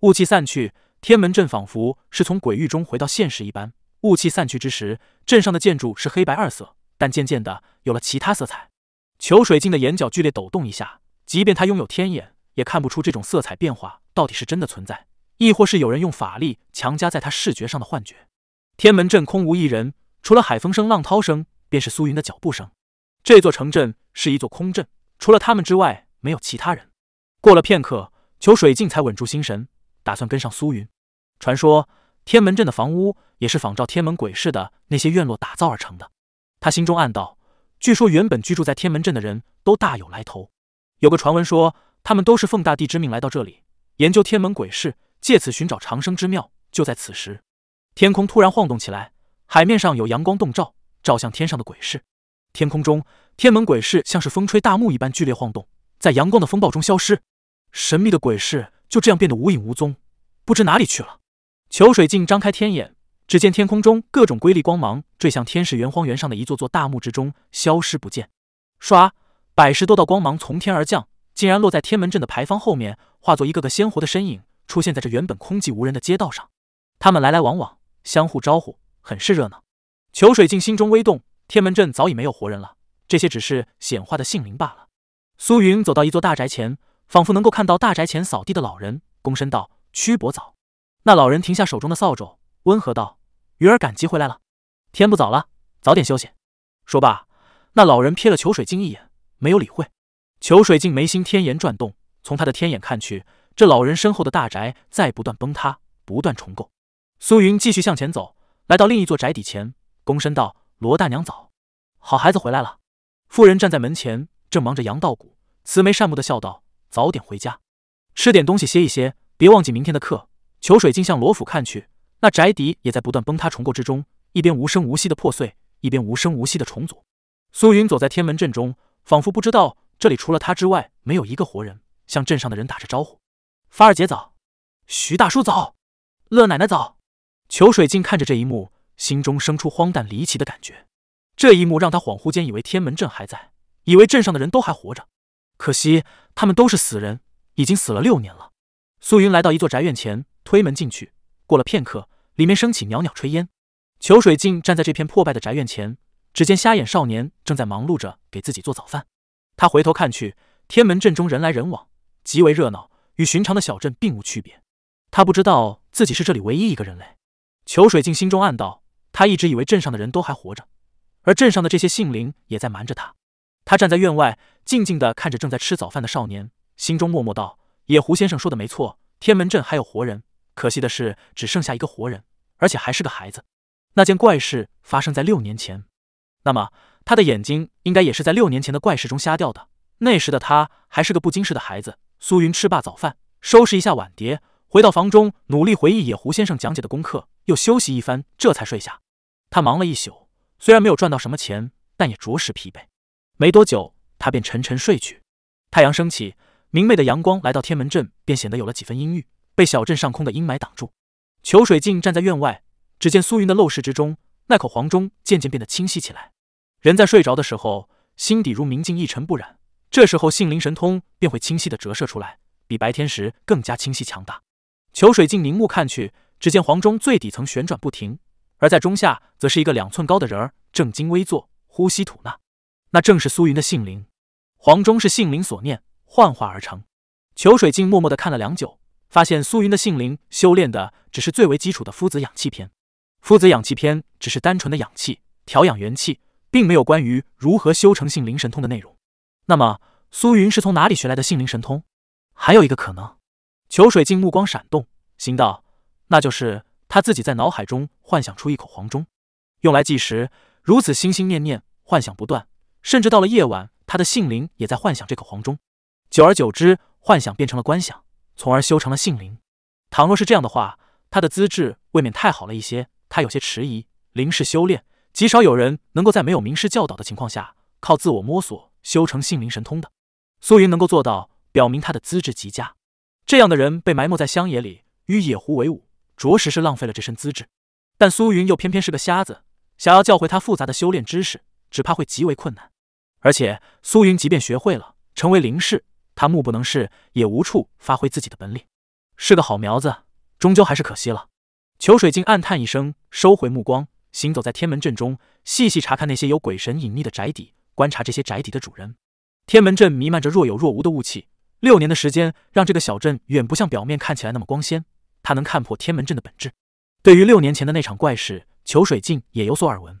雾气散去，天门镇仿佛是从鬼域中回到现实一般。雾气散去之时，镇上的建筑是黑白二色，但渐渐的有了其他色彩。裘水镜的眼角剧烈抖动一下，即便他拥有天眼，也看不出这种色彩变化。到底是真的存在，亦或是有人用法力强加在他视觉上的幻觉？天门镇空无一人，除了海风声、浪涛声，便是苏云的脚步声。这座城镇是一座空镇，除了他们之外，没有其他人。过了片刻，裘水镜才稳住心神，打算跟上苏云。传说天门镇的房屋也是仿照天门鬼市的那些院落打造而成的。他心中暗道：据说原本居住在天门镇的人都大有来头。有个传闻说，他们都是奉大帝之命来到这里研究天门鬼事，借此寻找长生之妙。就在此时，天空突然晃动起来，海面上有阳光洞照，照向天上的鬼市。天空中，天门鬼市像是风吹大木一般剧烈晃动，在阳光的风暴中消失。神秘的鬼市就这样变得无影无踪，不知哪里去了。裘水镜张开天眼，只见天空中各种瑰丽光芒坠向天使园荒原上的一座座大墓之中，消失不见。唰！百十多道光芒从天而降，竟然落在天门阵的牌坊后面，化作一个个鲜活的身影，出现在这原本空寂无人的街道上。他们来来往往，相互招呼，很是热闹。裘水镜心中微动，天门阵早已没有活人了，这些只是显化的性灵罢了。苏云走到一座大宅前，仿佛能够看到大宅前扫地的老人，躬身道：“屈伯早。”那老人停下手中的扫帚，温和道：“鱼儿赶集回来了，天不早了，早点休息。”说罢，那老人瞥了裘水镜一眼。没有理会，裘水镜眉心天眼转动，从他的天眼看去，这老人身后的大宅在不断崩塌，不断重构。苏云继续向前走，来到另一座宅邸前，躬身道：“罗大娘早，好孩子回来了。”妇人站在门前，正忙着扬稻谷，慈眉善目的笑道：“早点回家，吃点东西歇一歇，别忘记明天的课。”裘水镜向罗府看去，那宅邸也在不断崩塌重构之中，一边无声无息的破碎，一边无声无息的重组。苏云走在天门阵中。仿佛不知道这里除了他之外没有一个活人，向镇上的人打着招呼：“发儿姐早，徐大叔早，乐奶奶早。”裘水镜看着这一幕，心中生出荒诞离奇的感觉。这一幕让他恍惚间以为天门镇还在，以为镇上的人都还活着。可惜他们都是死人，已经死了六年了。苏云来到一座宅院前，推门进去。过了片刻，里面升起袅袅炊烟。裘水镜站在这片破败的宅院前。只见瞎眼少年正在忙碌着给自己做早饭，他回头看去，天门镇中人来人往，极为热闹，与寻常的小镇并无区别。他不知道自己是这里唯一一个人类。裘水镜心中暗道：他一直以为镇上的人都还活着，而镇上的这些杏灵也在瞒着他。他站在院外，静静地看着正在吃早饭的少年，心中默默道：野狐先生说的没错，天门镇还有活人，可惜的是只剩下一个活人，而且还是个孩子。那件怪事发生在六年前。那么，他的眼睛应该也是在六年前的怪事中瞎掉的。那时的他还是个不经事的孩子。苏云吃罢早饭，收拾一下碗碟，回到房中，努力回忆野狐先生讲解的功课，又休息一番，这才睡下。他忙了一宿，虽然没有赚到什么钱，但也着实疲惫。没多久，他便沉沉睡去。太阳升起，明媚的阳光来到天门镇，便显得有了几分阴郁，被小镇上空的阴霾挡住。裘水镜站在院外，只见苏云的陋室之中，那口黄钟渐渐变得清晰起来。人在睡着的时候，心底如明镜一尘不染，这时候性灵神通便会清晰的折射出来，比白天时更加清晰强大。裘水镜凝目看去，只见黄钟最底层旋转不停，而在中下则是一个两寸高的人儿，正襟危坐，呼吸吐纳。那正是苏云的性灵。黄钟是性灵所念，幻化而成。裘水镜默默的看了良久，发现苏云的性灵修炼的只是最为基础的夫子养气篇。夫子养气篇只是单纯的养气，调养元气。并没有关于如何修成性灵神通的内容。那么，苏云是从哪里学来的性灵神通？还有一个可能，裘水镜目光闪动，心道：那就是他自己在脑海中幻想出一口黄钟，用来计时。如此心心念念，幻想不断，甚至到了夜晚，他的性灵也在幻想这口黄钟。久而久之，幻想变成了观想，从而修成了性灵。倘若是这样的话，他的资质未免太好了一些。他有些迟疑，灵式修炼。极少有人能够在没有名师教导的情况下，靠自我摸索修成性灵神通的。苏云能够做到，表明他的资质极佳。这样的人被埋没在乡野里，与野狐为伍，着实是浪费了这身资质。但苏云又偏偏是个瞎子，想要教会他复杂的修炼知识，只怕会极为困难。而且，苏云即便学会了，成为灵士，他目不能视，也无处发挥自己的本领。是个好苗子，终究还是可惜了。裘水镜暗叹一声，收回目光。行走在天门阵中，细细查看那些有鬼神隐匿的宅邸，观察这些宅邸的主人。天门阵弥漫着若有若无的雾气，六年的时间让这个小镇远不像表面看起来那么光鲜。他能看破天门阵的本质。对于六年前的那场怪事，裘水镜也有所耳闻。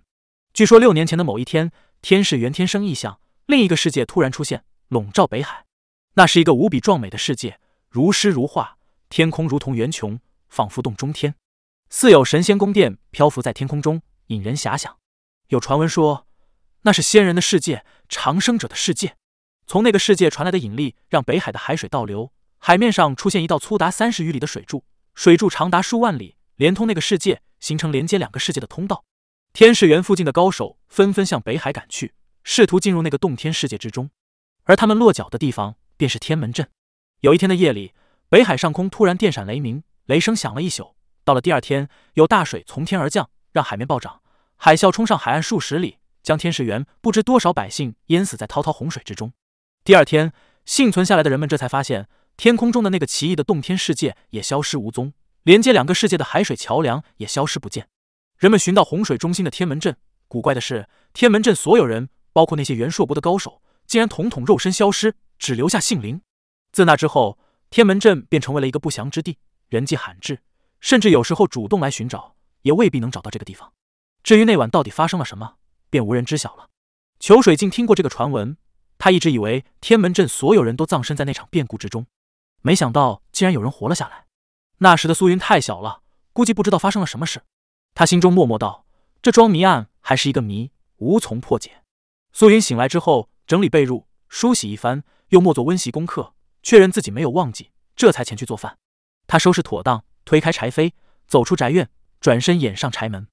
据说六年前的某一天，天是元天生异象，另一个世界突然出现，笼罩北海。那是一个无比壮美的世界，如诗如画，天空如同圆穹，仿佛洞中天。似有神仙宫殿漂浮在天空中，引人遐想。有传闻说，那是仙人的世界，长生者的世界。从那个世界传来的引力让北海的海水倒流，海面上出现一道粗达三十余里的水柱，水柱长达数万里，连通那个世界，形成连接两个世界的通道。天使园附近的高手纷纷向北海赶去，试图进入那个洞天世界之中，而他们落脚的地方便是天门镇。有一天的夜里，北海上空突然电闪雷鸣，雷声响了一宿。到了第二天，有大水从天而降，让海面暴涨，海啸冲上海岸数十里，将天使园不知多少百姓淹死在滔滔洪水之中。第二天，幸存下来的人们这才发现，天空中的那个奇异的洞天世界也消失无踪，连接两个世界的海水桥梁也消失不见。人们寻到洪水中心的天门镇，古怪的是，天门镇所有人，包括那些元朔国的高手，竟然统统肉身消失，只留下姓林。自那之后，天门镇便成为了一个不祥之地，人迹罕至。甚至有时候主动来寻找，也未必能找到这个地方。至于那晚到底发生了什么，便无人知晓了。裘水镜听过这个传闻，他一直以为天门镇所有人都葬身在那场变故之中，没想到竟然有人活了下来。那时的苏云太小了，估计不知道发生了什么事。他心中默默道：“这桩谜案还是一个谜，无从破解。”苏云醒来之后，整理被褥，梳洗一番，又默作温习功课，确认自己没有忘记，这才前去做饭。他收拾妥当。推开柴扉，走出宅院，转身掩上柴门。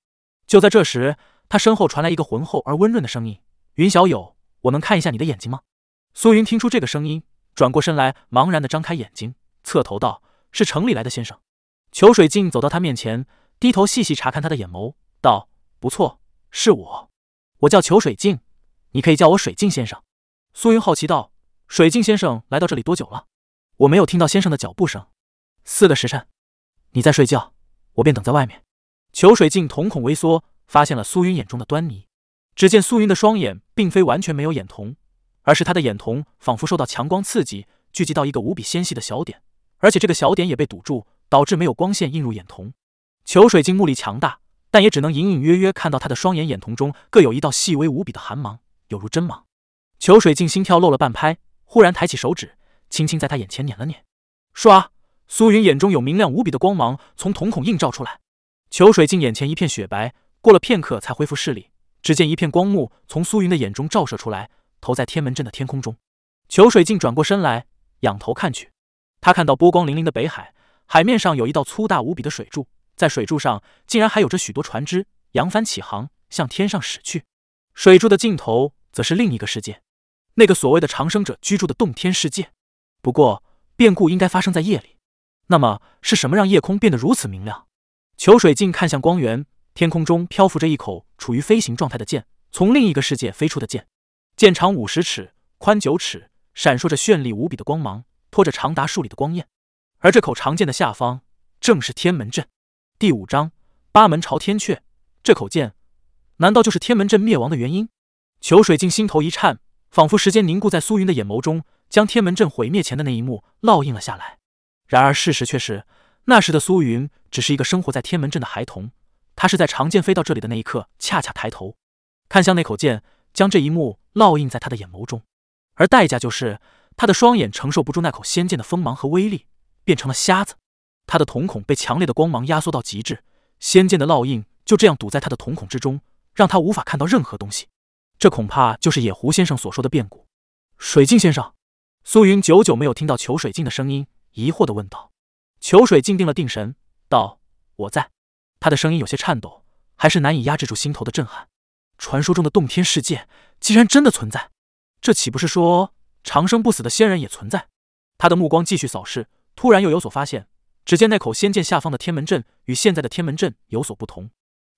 就在这时，他身后传来一个浑厚而温润的声音：“云小友，我能看一下你的眼睛吗？”苏云听出这个声音，转过身来，茫然的张开眼睛，侧头道：“是城里来的先生。”裘水镜走到他面前，低头细细查看他的眼眸，道：“不错，是我，我叫裘水镜，你可以叫我水镜先生。”苏云好奇道：“水镜先生来到这里多久了？我没有听到先生的脚步声。”四个时辰。你在睡觉，我便等在外面。裘水镜瞳孔微缩，发现了苏云眼中的端倪。只见苏云的双眼并非完全没有眼瞳，而是他的眼瞳仿佛受到强光刺激，聚集到一个无比纤细的小点，而且这个小点也被堵住，导致没有光线映入眼瞳。裘水镜目力强大，但也只能隐隐约约看到他的双眼眼瞳中各有一道细微无比的寒芒，有如针芒。裘水镜心跳漏了半拍，忽然抬起手指，轻轻在他眼前捻了捻，唰。苏云眼中有明亮无比的光芒从瞳孔映照出来，裘水镜眼前一片雪白，过了片刻才恢复视力。只见一片光幕从苏云的眼中照射出来，投在天门镇的天空中。裘水镜转过身来，仰头看去，他看到波光粼粼的北海，海面上有一道粗大无比的水柱，在水柱上竟然还有着许多船只扬帆起航，向天上驶去。水柱的尽头则是另一个世界，那个所谓的长生者居住的洞天世界。不过变故应该发生在夜里。那么是什么让夜空变得如此明亮？裘水镜看向光源，天空中漂浮着一口处于飞行状态的剑，从另一个世界飞出的剑。剑长五十尺，宽九尺，闪烁着绚丽无比的光芒，拖着长达数里的光焰。而这口长剑的下方正是天门阵。第五章八门朝天阙。这口剑，难道就是天门阵灭亡的原因？裘水镜心头一颤，仿佛时间凝固在苏云的眼眸中，将天门阵毁灭前的那一幕烙印了下来。然而事实却是，那时的苏云只是一个生活在天门镇的孩童。他是在长剑飞到这里的那一刻，恰恰抬头看向那口剑，将这一幕烙印在他的眼眸中。而代价就是，他的双眼承受不住那口仙剑的锋芒和威力，变成了瞎子。他的瞳孔被强烈的光芒压缩到极致，仙剑的烙印就这样堵在他的瞳孔之中，让他无法看到任何东西。这恐怕就是野狐先生所说的变故。水镜先生，苏云久久没有听到裘水镜的声音。疑惑的问道：“裘水镜定了定神，道：‘我在。’他的声音有些颤抖，还是难以压制住心头的震撼。传说中的洞天世界竟然真的存在，这岂不是说长生不死的仙人也存在？”他的目光继续扫视，突然又有所发现。只见那口仙剑下方的天门阵与现在的天门阵有所不同。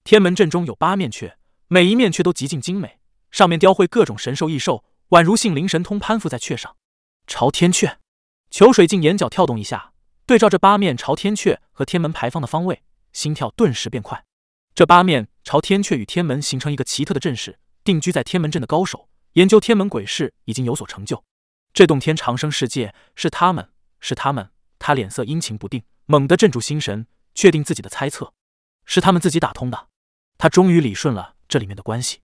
天门阵中有八面阙，每一面阙都极尽精美，上面雕绘各种神兽异兽，宛如杏灵神通攀附在雀上。朝天阙。裘水镜眼角跳动一下，对照这八面朝天阙和天门牌坊的方位，心跳顿时变快。这八面朝天阙与天门形成一个奇特的阵势，定居在天门阵的高手研究天门鬼事已经有所成就。这洞天长生世界是他们，是他们。他脸色阴晴不定，猛地镇住心神，确定自己的猜测是他们自己打通的。他终于理顺了这里面的关系。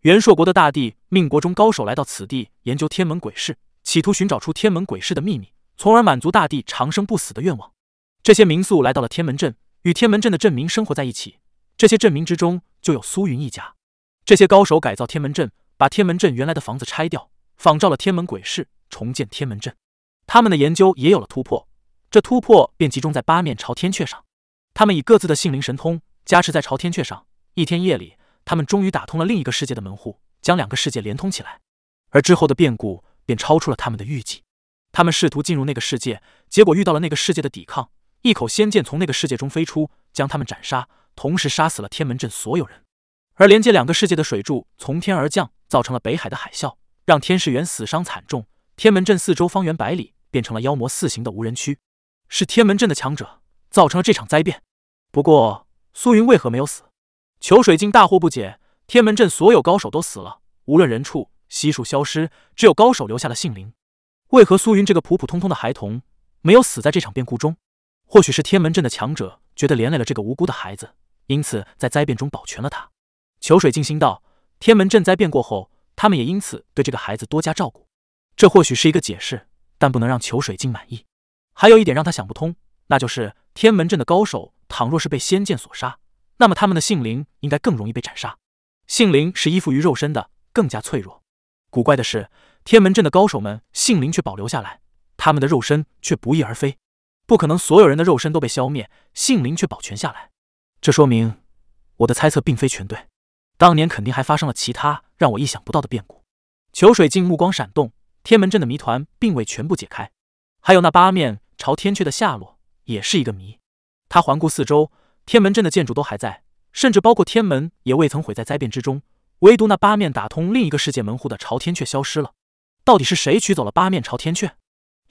元朔国的大帝命国中高手来到此地研究天门鬼事，企图寻找出天门鬼事的秘密。从而满足大帝长生不死的愿望。这些民宿来到了天门镇，与天门镇的镇民生活在一起。这些镇民之中就有苏云一家。这些高手改造天门镇，把天门镇原来的房子拆掉，仿照了天门鬼市，重建天门镇。他们的研究也有了突破，这突破便集中在八面朝天阙上。他们以各自的性灵神通加持在朝天阙上，一天夜里，他们终于打通了另一个世界的门户，将两个世界连通起来。而之后的变故便超出了他们的预计。他们试图进入那个世界，结果遇到了那个世界的抵抗。一口仙剑从那个世界中飞出，将他们斩杀，同时杀死了天门镇所有人。而连接两个世界的水柱从天而降，造成了北海的海啸，让天士园死伤惨重。天门镇四周方圆百里变成了妖魔四行的无人区。是天门镇的强者造成了这场灾变。不过苏云为何没有死？裘水镜大惑不解。天门镇所有高手都死了，无论人畜悉数消失，只有高手留下了性灵。为何苏云这个普普通通的孩童没有死在这场变故中？或许是天门镇的强者觉得连累了这个无辜的孩子，因此在灾变中保全了他。裘水镜心道：“天门镇灾变过后，他们也因此对这个孩子多加照顾。这或许是一个解释，但不能让裘水镜满意。还有一点让他想不通，那就是天门镇的高手倘若是被仙剑所杀，那么他们的性灵应该更容易被斩杀。性灵是依附于肉身的，更加脆弱。古怪的是，天门镇的高手们性灵却保留下来，他们的肉身却不翼而飞。”不可能，所有人的肉身都被消灭，性灵却保全下来。这说明我的猜测并非全对。当年肯定还发生了其他让我意想不到的变故。裘水镜目光闪动，天门阵的谜团并未全部解开，还有那八面朝天阙的下落也是一个谜。他环顾四周，天门阵的建筑都还在，甚至包括天门也未曾毁在灾变之中，唯独那八面打通另一个世界门户的朝天阙消失了。到底是谁取走了八面朝天阙？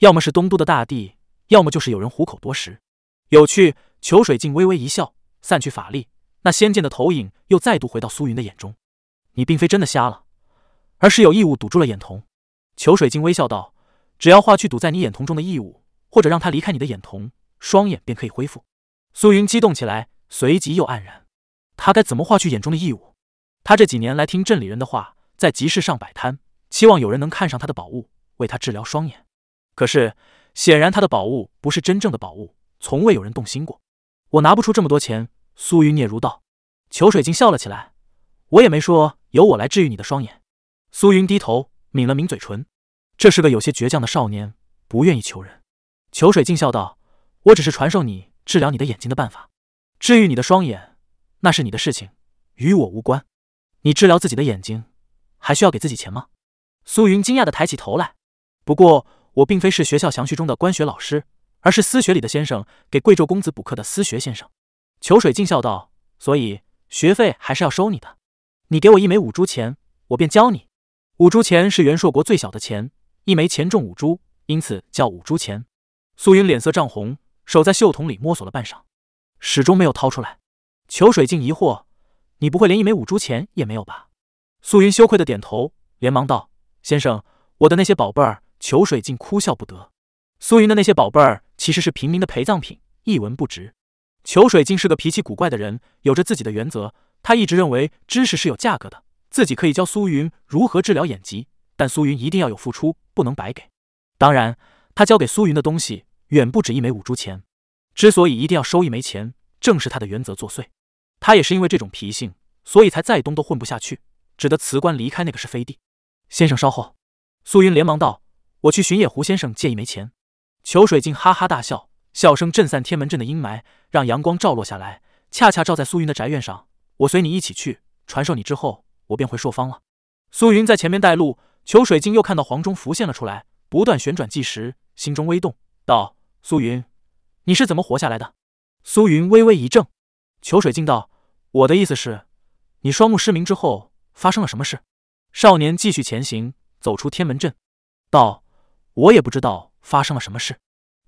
要么是东都的大帝。要么就是有人虎口夺食，有趣。裘水镜微微一笑，散去法力，那仙剑的投影又再度回到苏云的眼中。你并非真的瞎了，而是有异物堵住了眼瞳。裘水镜微笑道：“只要化去堵在你眼瞳中的异物，或者让他离开你的眼瞳，双眼便可以恢复。”苏云激动起来，随即又黯然。他该怎么化去眼中的异物？他这几年来听镇里人的话，在集市上摆摊，期望有人能看上他的宝物，为他治疗双眼。可是。显然，他的宝物不是真正的宝物，从未有人动心过。我拿不出这么多钱。苏云嗫嚅道。裘水镜笑了起来。我也没说由我来治愈你的双眼。苏云低头抿了抿嘴唇。这是个有些倔强的少年，不愿意求人。裘水镜笑道：“我只是传授你治疗你的眼睛的办法，治愈你的双眼，那是你的事情，与我无关。你治疗自己的眼睛，还需要给自己钱吗？”苏云惊讶的抬起头来。不过。我并非是学校详序中的官学老师，而是私学里的先生，给贵胄公子补课的私学先生。裘水静笑道：“所以学费还是要收你的。你给我一枚五铢钱，我便教你。五铢钱是元朔国最小的钱，一枚钱重五铢，因此叫五铢钱。”苏云脸色涨红，手在袖筒里摸索了半晌，始终没有掏出来。裘水静疑惑：“你不会连一枚五铢钱也没有吧？”苏云羞愧的点头，连忙道：“先生，我的那些宝贝儿。”裘水镜哭笑不得，苏云的那些宝贝儿其实是平民的陪葬品，一文不值。裘水镜是个脾气古怪的人，有着自己的原则。他一直认为知识是有价格的，自己可以教苏云如何治疗眼疾，但苏云一定要有付出，不能白给。当然，他教给苏云的东西远不止一枚五铢钱。之所以一定要收一枚钱，正是他的原则作祟。他也是因为这种脾性，所以才在东都混不下去，只得辞官离开那个是非地。先生稍后，苏云连忙道。我去寻野狐先生借一枚钱。裘水镜哈哈大笑，笑声震散天门阵的阴霾，让阳光照落下来，恰恰照在苏云的宅院上。我随你一起去，传授你之后，我便回朔方了。苏云在前面带路，裘水镜又看到黄钟浮现了出来，不断旋转计时，心中微动，道：“苏云，你是怎么活下来的？”苏云微微一怔，裘水镜道：“我的意思是，你双目失明之后发生了什么事？”少年继续前行，走出天门阵，道。我也不知道发生了什么事，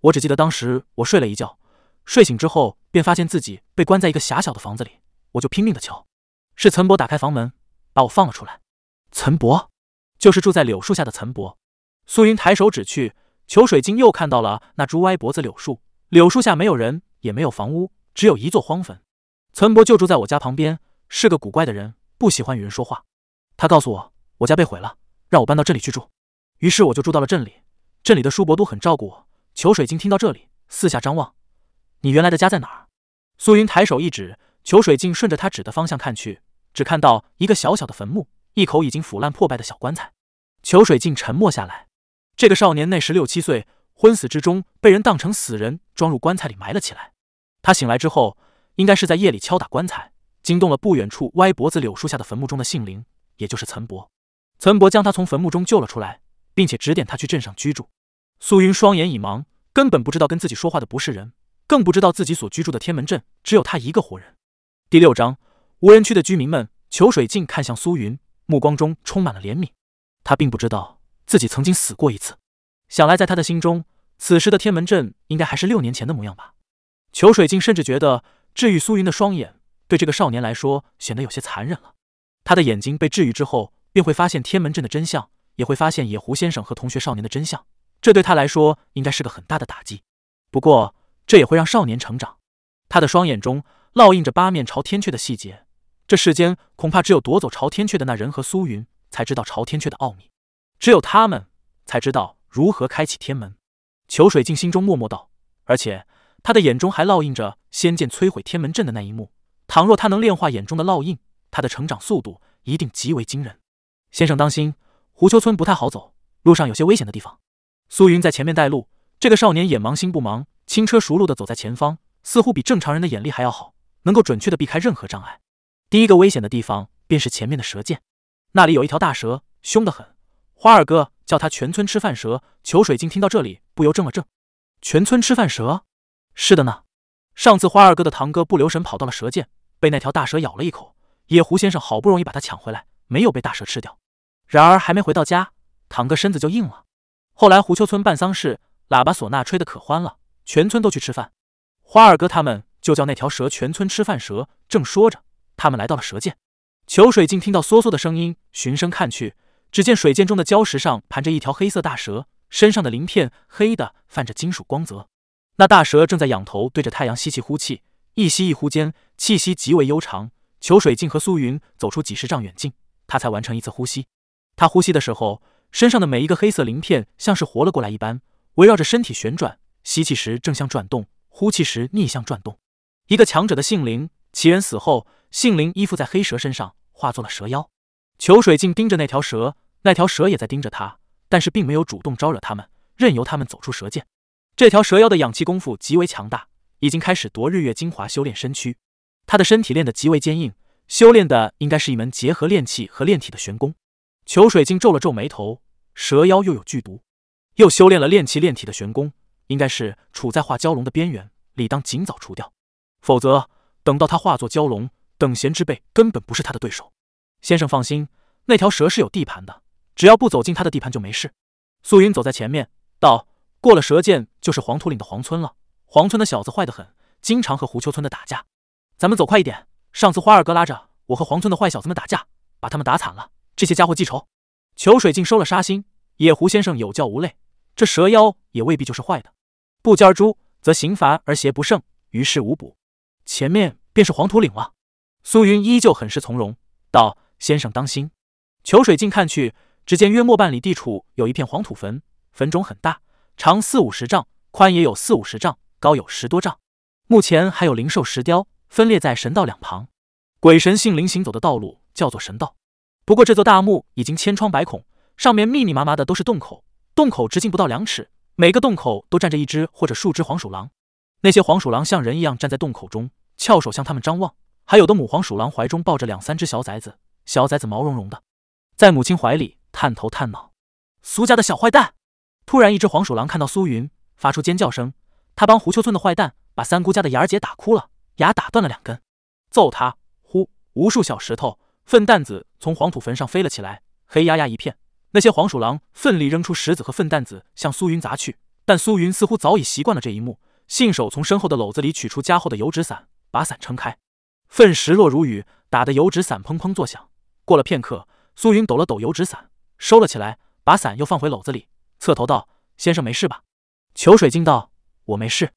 我只记得当时我睡了一觉，睡醒之后便发现自己被关在一个狭小的房子里，我就拼命的敲，是岑伯打开房门把我放了出来。岑伯就是住在柳树下的岑伯。苏云抬手指去，裘水晶又看到了那株歪脖子柳树，柳树下没有人，也没有房屋，只有一座荒坟。岑伯就住在我家旁边，是个古怪的人，不喜欢与人说话。他告诉我我家被毁了，让我搬到这里去住，于是我就住到了镇里。镇里的叔伯都很照顾我。裘水晶听到这里，四下张望：“你原来的家在哪儿？”苏云抬手一指，裘水晶顺着他指的方向看去，只看到一个小小的坟墓，一口已经腐烂破败的小棺材。裘水镜沉默下来。这个少年那时六七岁，昏死之中被人当成死人，装入棺材里埋了起来。他醒来之后，应该是在夜里敲打棺材，惊动了不远处歪脖子柳树下的坟墓中的杏灵，也就是岑伯。岑伯将他从坟墓中救了出来，并且指点他去镇上居住。苏云双眼已盲，根本不知道跟自己说话的不是人，更不知道自己所居住的天门镇只有他一个活人。第六章，无人区的居民们，裘水镜看向苏云，目光中充满了怜悯。他并不知道自己曾经死过一次，想来在他的心中，此时的天门镇应该还是六年前的模样吧。裘水镜甚至觉得治愈苏云的双眼，对这个少年来说显得有些残忍了。他的眼睛被治愈之后，便会发现天门镇的真相，也会发现野狐先生和同学少年的真相。这对他来说应该是个很大的打击，不过这也会让少年成长。他的双眼中烙印着八面朝天阙的细节，这世间恐怕只有夺走朝天阙的那人和苏云才知道朝天阙的奥秘，只有他们才知道如何开启天门。裘水镜心中默默道，而且他的眼中还烙印着仙剑摧毁天门阵的那一幕。倘若他能炼化眼中的烙印，他的成长速度一定极为惊人。先生当心，狐丘村不太好走，路上有些危险的地方。苏云在前面带路，这个少年眼盲心不盲，轻车熟路的走在前方，似乎比正常人的眼力还要好，能够准确的避开任何障碍。第一个危险的地方便是前面的蛇涧，那里有一条大蛇，凶得很。花二哥叫他全村吃饭蛇。裘水晶听到这里，不由怔了怔。全村吃饭蛇？是的呢。上次花二哥的堂哥不留神跑到了蛇涧，被那条大蛇咬了一口。野狐先生好不容易把他抢回来，没有被大蛇吃掉。然而还没回到家，堂哥身子就硬了。后来胡丘村办丧事，喇叭唢呐吹得可欢了，全村都去吃饭。花二哥他们就叫那条蛇全村吃饭蛇。正说着，他们来到了蛇涧。裘水镜听到嗦嗦的声音，循声看去，只见水涧中的礁石上盘着一条黑色大蛇，身上的鳞片黑的泛着金属光泽。那大蛇正在仰头对着太阳吸气呼气，一吸一呼间，气息极为悠长。裘水镜和苏云走出几十丈远近，他才完成一次呼吸。他呼吸的时候。身上的每一个黑色鳞片像是活了过来一般，围绕着身体旋转。吸气时正向转动，呼气时逆向转动。一个强者的性灵，其人死后，性灵依附在黑蛇身上，化作了蛇妖。裘水镜盯着那条蛇，那条蛇也在盯着他，但是并没有主动招惹他们，任由他们走出蛇涧。这条蛇妖的养气功夫极为强大，已经开始夺日月精华修炼身躯。他的身体练得极为坚硬，修炼的应该是一门结合炼气和炼体的玄功。裘水镜皱了皱眉头。蛇妖又有剧毒，又修炼了炼气炼体的玄功，应该是处在化蛟龙的边缘，理当尽早除掉。否则，等到他化作蛟龙，等闲之辈根本不是他的对手。先生放心，那条蛇是有地盘的，只要不走进他的地盘就没事。素云走在前面道：“过了蛇涧就是黄土岭的黄村了。黄村的小子坏得很，经常和胡丘村的打架。咱们走快一点。上次花二哥拉着我和黄村的坏小子们打架，把他们打惨了。这些家伙记仇。”裘水镜收了杀心，野狐先生有教无类，这蛇妖也未必就是坏的。不教而诛，则刑罚而邪不胜，于事无补。前面便是黄土岭了。苏云依旧很是从容道：“先生当心。”裘水镜看去，只见约莫半里地处有一片黄土坟，坟冢很大，长四五十丈，宽也有四五十丈，高有十多丈。目前还有灵兽石雕分裂在神道两旁，鬼神性灵行走的道路叫做神道。不过这座大墓已经千疮百孔，上面密密麻麻的都是洞口，洞口直径不到两尺，每个洞口都站着一只或者数只黄鼠狼。那些黄鼠狼像人一样站在洞口中，翘首向他们张望。还有的母黄鼠狼怀中抱着两三只小崽子，小崽子毛茸茸的，在母亲怀里探头探脑。苏家的小坏蛋！突然，一只黄鼠狼看到苏云，发出尖叫声。他帮胡秋村的坏蛋把三姑家的芽儿姐打哭了，牙打断了两根。揍他！呼！无数小石头。粪蛋子从黄土坟上飞了起来，黑压压一片。那些黄鼠狼奋力扔出石子和粪蛋子向苏云砸去，但苏云似乎早已习惯了这一幕，信手从身后的篓子里取出加厚的油纸伞，把伞撑开。粪石落如雨，打得油纸伞砰砰作响。过了片刻，苏云抖了抖油纸伞，收了起来，把伞又放回篓子里，侧头道：“先生没事吧？”裘水晶道：“我没事。”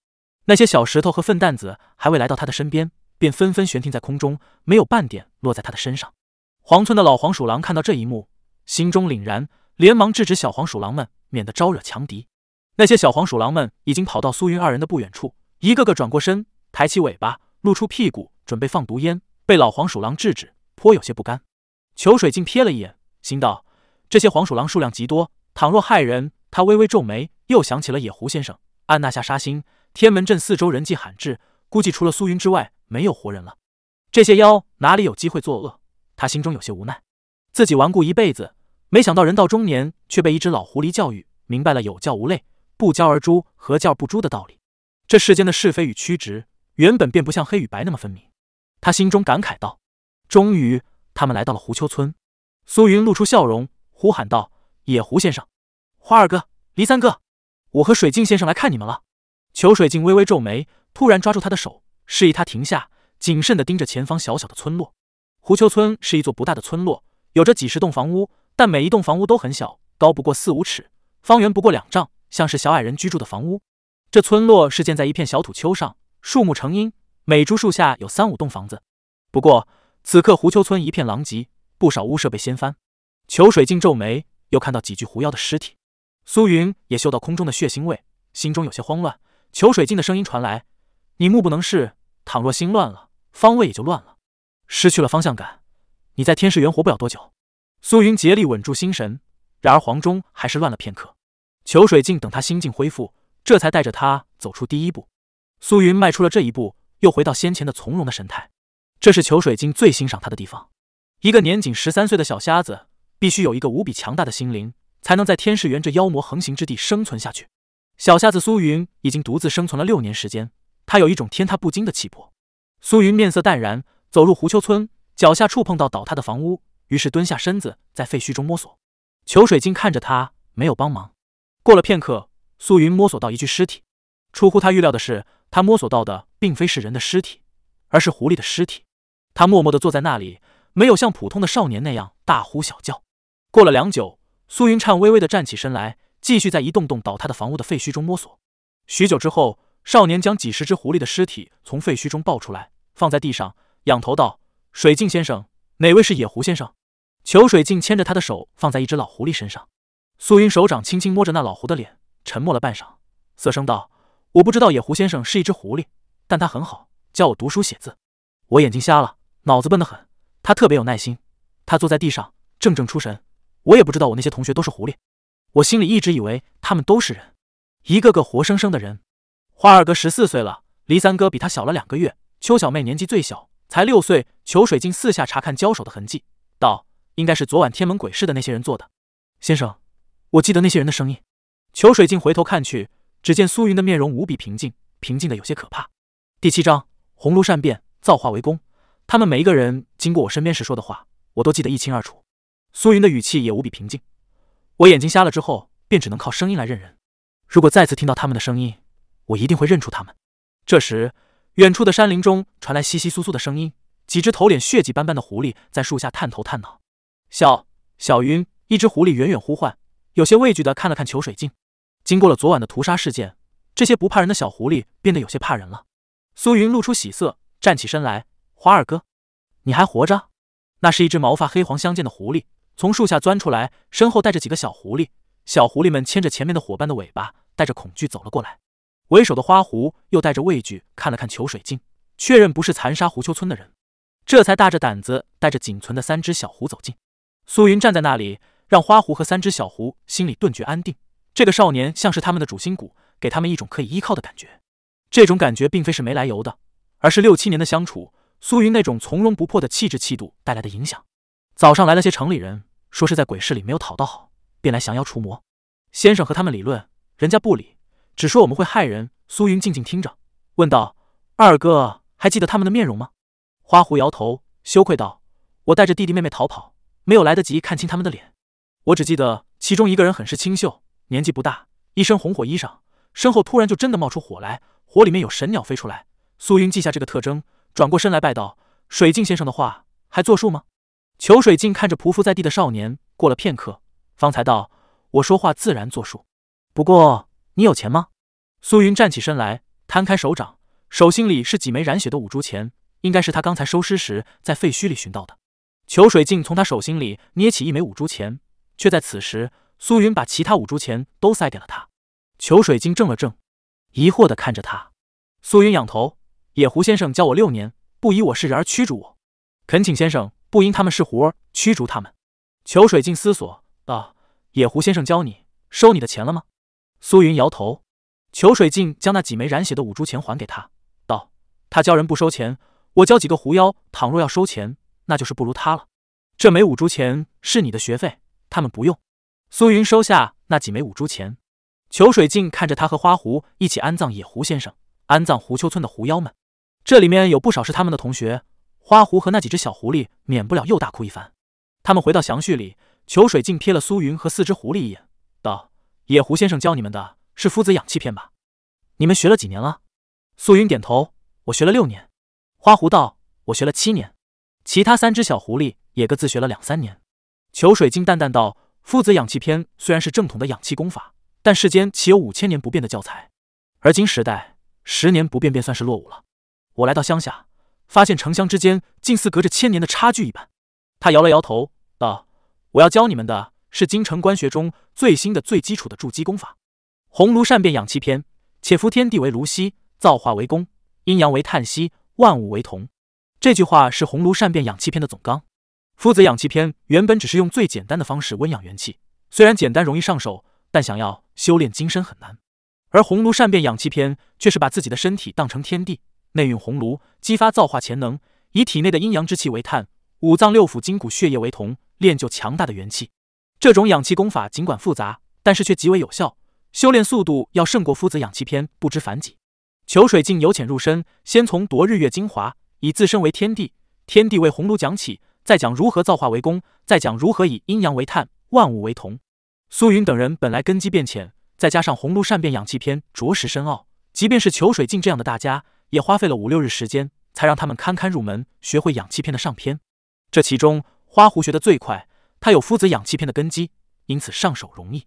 那些小石头和粪蛋子还未来到他的身边。便纷纷悬停在空中，没有半点落在他的身上。黄村的老黄鼠狼看到这一幕，心中凛然，连忙制止小黄鼠狼们，免得招惹强敌。那些小黄鼠狼们已经跑到苏云二人的不远处，一个个转过身，抬起尾巴，露出屁股，准备放毒烟，被老黄鼠狼制止，颇有些不甘。裘水镜瞥了一眼，心道：这些黄鼠狼数量极多，倘若害人，他微微皱眉，又想起了野狐先生。按那下杀心，天门镇四周人迹罕至，估计除了苏云之外，没有活人了。这些妖哪里有机会作恶？他心中有些无奈。自己顽固一辈子，没想到人到中年却被一只老狐狸教育明白了有教无类、不教而诛、何教不诛的道理。这世间的是非与曲直，原本便不像黑与白那么分明。他心中感慨道：“终于，他们来到了狐丘村。”苏云露出笑容，呼喊道：“野狐先生，花二哥，黎三哥。”我和水镜先生来看你们了。裘水镜微微皱眉，突然抓住他的手，示意他停下，谨慎地盯着前方小小的村落。狐丘村是一座不大的村落，有着几十栋房屋，但每一栋房屋都很小，高不过四五尺，方圆不过两丈，像是小矮人居住的房屋。这村落是建在一片小土丘上，树木成荫，每株树下有三五栋房子。不过此刻狐丘村一片狼藉，不少屋舍被掀翻。裘水镜皱眉，又看到几具狐妖的尸体。苏云也嗅到空中的血腥味，心中有些慌乱。裘水镜的声音传来：“你目不能视，倘若心乱了，方位也就乱了，失去了方向感，你在天世园活不了多久。”苏云竭力稳住心神，然而黄忠还是乱了片刻。裘水镜等他心境恢复，这才带着他走出第一步。苏云迈出了这一步，又回到先前的从容的神态。这是裘水镜最欣赏他的地方。一个年仅十三岁的小瞎子，必须有一个无比强大的心灵。才能在天世园这妖魔横行之地生存下去。小瞎子苏云已经独自生存了六年时间，他有一种天塌不惊的气魄。苏云面色淡然，走入胡丘村，脚下触碰到倒塌的房屋，于是蹲下身子，在废墟中摸索。裘水晶看着他，没有帮忙。过了片刻，苏云摸索到一具尸体。出乎他预料的是，他摸索到的并非是人的尸体，而是狐狸的尸体。他默默地坐在那里，没有像普通的少年那样大呼小叫。过了良久。苏云颤巍巍地站起身来，继续在一栋栋倒塌的房屋的废墟中摸索。许久之后，少年将几十只狐狸的尸体从废墟中抱出来，放在地上，仰头道：“水镜先生，哪位是野狐先生？”裘水镜牵着他的手放在一只老狐狸身上。苏云手掌轻轻摸着那老狐的脸，沉默了半晌，色声道：“我不知道野狐先生是一只狐狸，但他很好，教我读书写字。我眼睛瞎了，脑子笨得很。他特别有耐心。他坐在地上，怔怔出神。”我也不知道我那些同学都是狐狸，我心里一直以为他们都是人，一个个活生生的人。花二哥十四岁了，黎三哥比他小了两个月，邱小妹年纪最小，才六岁。裘水镜四下查看交手的痕迹，道：“应该是昨晚天门鬼市的那些人做的。”先生，我记得那些人的声音。裘水镜回头看去，只见苏云的面容无比平静，平静的有些可怕。第七章，红炉善变，造化为功。他们每一个人经过我身边时说的话，我都记得一清二楚。苏云的语气也无比平静。我眼睛瞎了之后，便只能靠声音来认人。如果再次听到他们的声音，我一定会认出他们。这时，远处的山林中传来窸窸窣窣的声音，几只头脸血迹斑斑的狐狸在树下探头探脑。小小云，一只狐狸远远呼唤，有些畏惧的看了看裘水镜。经过了昨晚的屠杀事件，这些不怕人的小狐狸变得有些怕人了。苏云露出喜色，站起身来：“花二哥，你还活着？”那是一只毛发黑黄相间的狐狸。从树下钻出来，身后带着几个小狐狸。小狐狸们牵着前面的伙伴的尾巴，带着恐惧走了过来。为首的花狐又带着畏惧看了看裘水镜，确认不是残杀狐丘村的人，这才大着胆子带着仅存的三只小狐走近。苏云站在那里，让花狐和三只小狐心里顿觉安定。这个少年像是他们的主心骨，给他们一种可以依靠的感觉。这种感觉并非是没来由的，而是六七年的相处，苏云那种从容不迫的气质气度带来的影响。早上来了些城里人，说是在鬼市里没有讨到好，便来降妖除魔。先生和他们理论，人家不理，只说我们会害人。苏云静静听着，问道：“二哥还记得他们的面容吗？”花狐摇头，羞愧道：“我带着弟弟妹妹逃跑，没有来得及看清他们的脸。我只记得其中一个人很是清秀，年纪不大，一身红火衣裳，身后突然就真的冒出火来，火里面有神鸟飞出来。”苏云记下这个特征，转过身来拜道：“水镜先生的话还作数吗？”裘水镜看着匍匐在地的少年，过了片刻，方才道：“我说话自然作数。不过你有钱吗？”苏云站起身来，摊开手掌，手心里是几枚染血的五铢钱，应该是他刚才收尸时在废墟里寻到的。裘水镜从他手心里捏起一枚五铢钱，却在此时，苏云把其他五铢钱都塞给了他。裘水镜怔了怔，疑惑地看着他。苏云仰头：“野狐先生教我六年，不以我是人而驱逐我，恳请先生。”不因他们是狐儿驱逐他们。裘水镜思索，道：“野狐先生教你收你的钱了吗？”苏云摇头。裘水镜将那几枚染血的五铢钱还给他，道：“他教人不收钱，我教几个狐妖，倘若要收钱，那就是不如他了。这枚五铢钱是你的学费，他们不用。”苏云收下那几枚五铢钱。裘水镜看着他和花狐一起安葬野狐先生，安葬狐丘村的狐妖们，这里面有不少是他们的同学。花狐和那几只小狐狸免不了又大哭一番。他们回到详序里，裘水镜瞥了苏云和四只狐狸一眼，道：“野狐先生教你们的。”是夫子养气篇吧？你们学了几年了？苏云点头，我学了六年。花狐道，我学了七年。其他三只小狐狸也各自学了两三年。裘水晶淡淡道：“夫子养气篇虽然是正统的养气功法，但世间岂有五千年不变的教材？而今时代，十年不变便算是落伍了。我来到乡下，发现城乡之间竟似隔着千年的差距一般。”他摇了摇头道：“我要教你们的是京城官学中最新的、最基础的筑基功法。”红炉善变养气篇，且夫天地为炉兮，造化为功，阴阳为叹息，万物为同。这句话是红炉善变养气篇的总纲。夫子养气篇原本只是用最简单的方式温养元气，虽然简单容易上手，但想要修炼精深很难。而红炉善变养气篇却是把自己的身体当成天地，内蕴红炉，激发造化潜能，以体内的阴阳之气为炭，五脏六腑筋骨血液为铜，练就强大的元气。这种养气功法尽管复杂，但是却极为有效。修炼速度要胜过夫子养气篇不知凡几。裘水镜由浅入深，先从夺日月精华，以自身为天地，天地为红炉讲起，再讲如何造化为功，再讲如何以阴阳为炭，万物为铜。苏云等人本来根基变浅，再加上红炉善变养气篇着实深奥，即便是裘水镜这样的大家，也花费了五六日时间，才让他们堪堪入门，学会养气篇的上篇。这其中，花狐学得最快，他有夫子养气篇的根基，因此上手容易。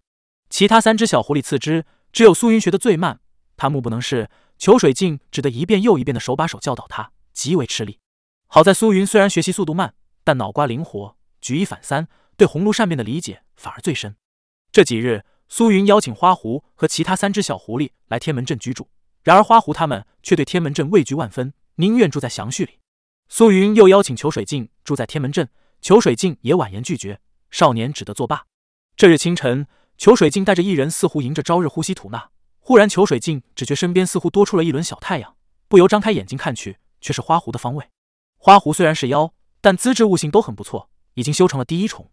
其他三只小狐狸次之，只有苏云学得最慢，他目不能视，裘水镜只得一遍又一遍的手把手教导他，极为吃力。好在苏云虽然学习速度慢，但脑瓜灵活，举一反三，对红炉善变的理解反而最深。这几日，苏云邀请花狐和其他三只小狐狸来天门镇居住，然而花狐他们却对天门镇畏惧万分，宁愿住在祥序里。苏云又邀请裘水镜住在天门镇，裘水镜也婉言拒绝，少年只得作罢。这日清晨。裘水镜带着一人，似乎迎着朝日呼吸吐纳。忽然，裘水镜只觉身边似乎多出了一轮小太阳，不由张开眼睛看去，却是花狐的方位。花狐虽然是妖，但资质悟性都很不错，已经修成了第一重。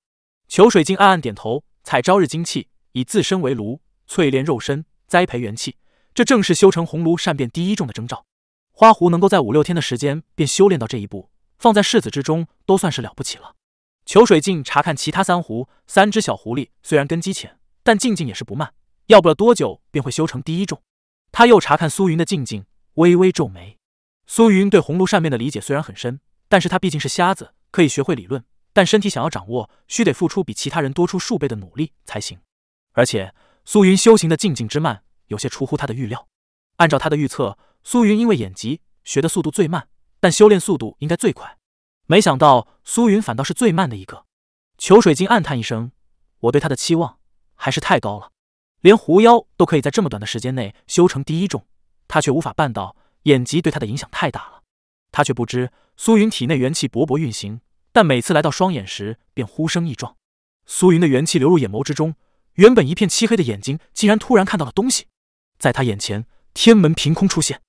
裘水镜暗暗点头，采朝日精气，以自身为炉，淬炼肉身，栽培元气。这正是修成红炉善变第一重的征兆。花狐能够在五六天的时间便修炼到这一步，放在世子之中都算是了不起了。裘水镜查看其他三狐，三只小狐狸虽然根基浅。但静静也是不慢，要不了多久便会修成第一重。他又查看苏云的静静，微微皱眉。苏云对红炉善变的理解虽然很深，但是他毕竟是瞎子，可以学会理论，但身体想要掌握，需得付出比其他人多出数倍的努力才行。而且苏云修行的静静之慢，有些出乎他的预料。按照他的预测，苏云因为眼疾，学的速度最慢，但修炼速度应该最快。没想到苏云反倒是最慢的一个。裘水晶暗叹一声：“我对他的期望。”还是太高了，连狐妖都可以在这么短的时间内修成第一重，他却无法办到。眼疾对他的影响太大了，他却不知苏云体内元气勃勃运行，但每次来到双眼时便呼声异状。苏云的元气流入眼眸之中，原本一片漆黑的眼睛竟然突然看到了东西，在他眼前，天门凭空出现，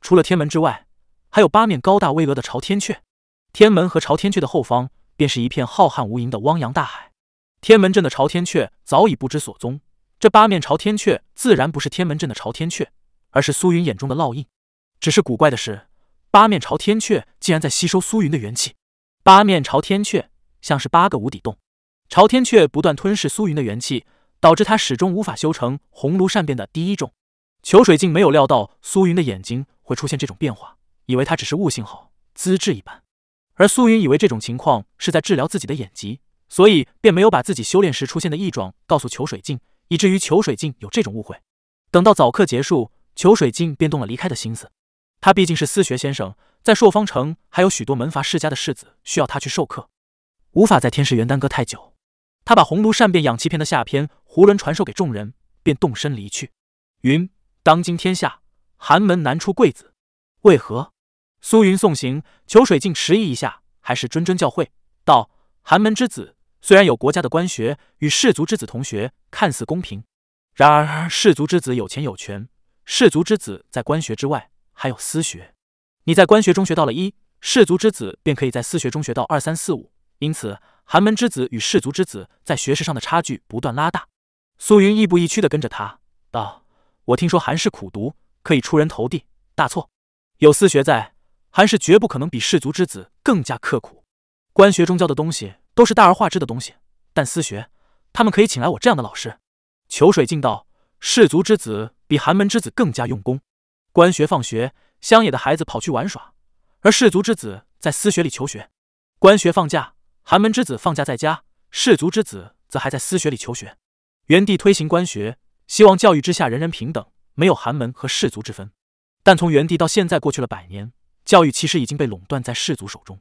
除了天门之外，还有八面高大巍峨的朝天阙。天门和朝天阙的后方，便是一片浩瀚无垠的汪洋大海。天门镇的朝天阙早已不知所踪，这八面朝天阙自然不是天门镇的朝天阙，而是苏云眼中的烙印。只是古怪的是，八面朝天阙竟然在吸收苏云的元气。八面朝天阙像是八个无底洞，朝天阙不断吞噬苏云的元气，导致他始终无法修成红炉善变的第一重。裘水镜没有料到苏云的眼睛会出现这种变化，以为他只是悟性好，资质一般。而苏云以为这种情况是在治疗自己的眼疾。所以便没有把自己修炼时出现的异状告诉裘水镜，以至于裘水镜有这种误会。等到早课结束，裘水镜便动了离开的心思。他毕竟是私学先生，在朔方城还有许多门阀世家的世子需要他去授课，无法在天石园耽搁太久。他把红炉善变养气篇的下篇囫囵传授给众人，便动身离去。云：当今天下，寒门难出贵子，为何？苏云送行，裘水镜迟疑一下，还是谆谆教诲道：寒门之子。虽然有国家的官学与士族之子同学，看似公平，然而士族之子有钱有权，士族之子在官学之外还有私学。你在官学中学到了一，士族之子便可以在私学中学到二三四五。因此，寒门之子与士族之子在学识上的差距不断拉大。苏云亦步亦趋的跟着他道：“我听说韩氏苦读，可以出人头地。大错，有私学在，韩氏绝不可能比士族之子更加刻苦。官学中教的东西。”都是大而化之的东西，但私学，他们可以请来我这样的老师。裘水镜道：士族之子比寒门之子更加用功。官学放学，乡野的孩子跑去玩耍，而士族之子在私学里求学。官学放假，寒门之子放假在家，士族之子则还在私学里求学。元帝推行官学，希望教育之下人人平等，没有寒门和士族之分。但从元帝到现在过去了百年，教育其实已经被垄断在士族手中。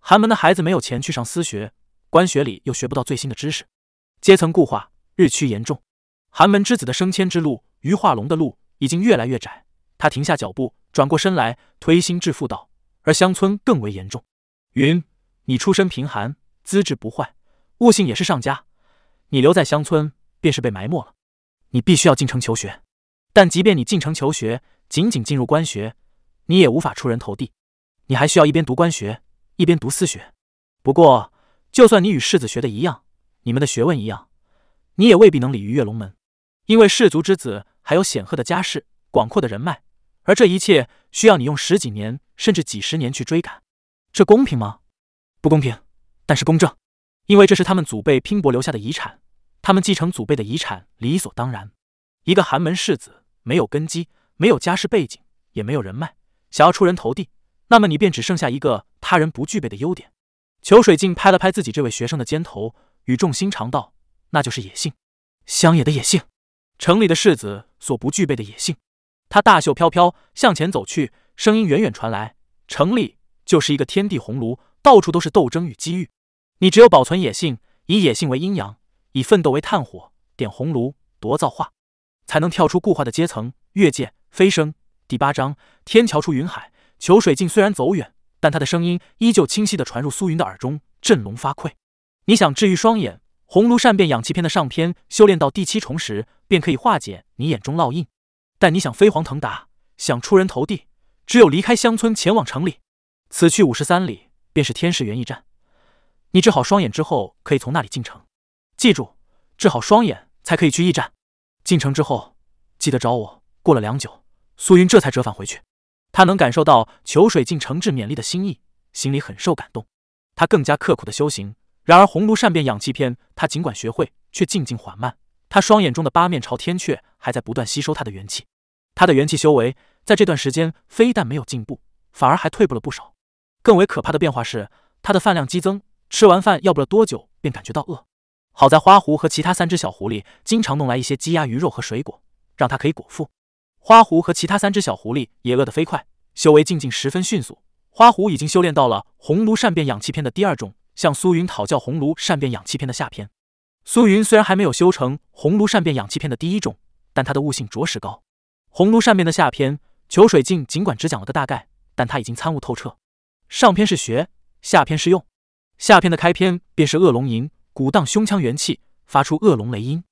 寒门的孩子没有钱去上私学。官学里又学不到最新的知识，阶层固化日趋严重。寒门之子的升迁之路，于化龙的路已经越来越窄。他停下脚步，转过身来，推心置腹道：“而乡村更为严重。云，你出身贫寒，资质不坏，悟性也是上佳。你留在乡村，便是被埋没了。你必须要进城求学。但即便你进城求学，仅仅进入官学，你也无法出人头地。你还需要一边读官学，一边读私学。不过。”就算你与世子学的一样，你们的学问一样，你也未必能鲤鱼跃龙门，因为世族之子还有显赫的家世、广阔的人脉，而这一切需要你用十几年甚至几十年去追赶。这公平吗？不公平，但是公正，因为这是他们祖辈拼搏留下的遗产，他们继承祖辈的遗产理所当然。一个寒门世子没有根基，没有家世背景，也没有人脉，想要出人头地，那么你便只剩下一个他人不具备的优点。裘水镜拍了拍自己这位学生的肩头，语重心长道：“那就是野性，乡野的野性，城里的世子所不具备的野性。”他大袖飘飘向前走去，声音远远传来：“城里就是一个天地鸿炉，到处都是斗争与机遇。你只有保存野性，以野性为阴阳，以奋斗为炭火，点红炉夺造化，才能跳出固化的阶层，越界飞升。”第八章：天桥出云海。裘水镜虽然走远。但他的声音依旧清晰地传入苏云的耳中，振聋发聩。你想治愈双眼，红炉善变氧气篇的上篇修炼到第七重时，便可以化解你眼中烙印。但你想飞黄腾达，想出人头地，只有离开乡村，前往城里。此去五十三里，便是天市园驿站。你治好双眼之后，可以从那里进城。记住，治好双眼才可以去驿站。进城之后，记得找我。过了良久，苏云这才折返回去。他能感受到裘水镜诚挚勉励的心意，心里很受感动。他更加刻苦的修行。然而红炉善变养气篇，他尽管学会，却进进缓慢。他双眼中的八面朝天阙还在不断吸收他的元气。他的元气修为在这段时间非但没有进步，反而还退步了不少。更为可怕的变化是，他的饭量激增，吃完饭要不了多久便感觉到饿。好在花狐和其他三只小狐狸经常弄来一些鸡鸭鱼肉和水果，让它可以果腹。花狐和其他三只小狐狸也饿得飞快，修为进境十分迅速。花狐已经修炼到了红炉善变氧气篇的第二种，向苏云讨教红炉善变氧气篇的下篇。苏云虽然还没有修成红炉善变氧气篇的第一种，但他的悟性着实高。红炉善变的下篇，裘水镜尽管只讲了个大概，但他已经参悟透彻。上篇是学，下篇是用。下篇的开篇便是恶龙吟，鼓荡胸腔元气，发出恶龙雷音。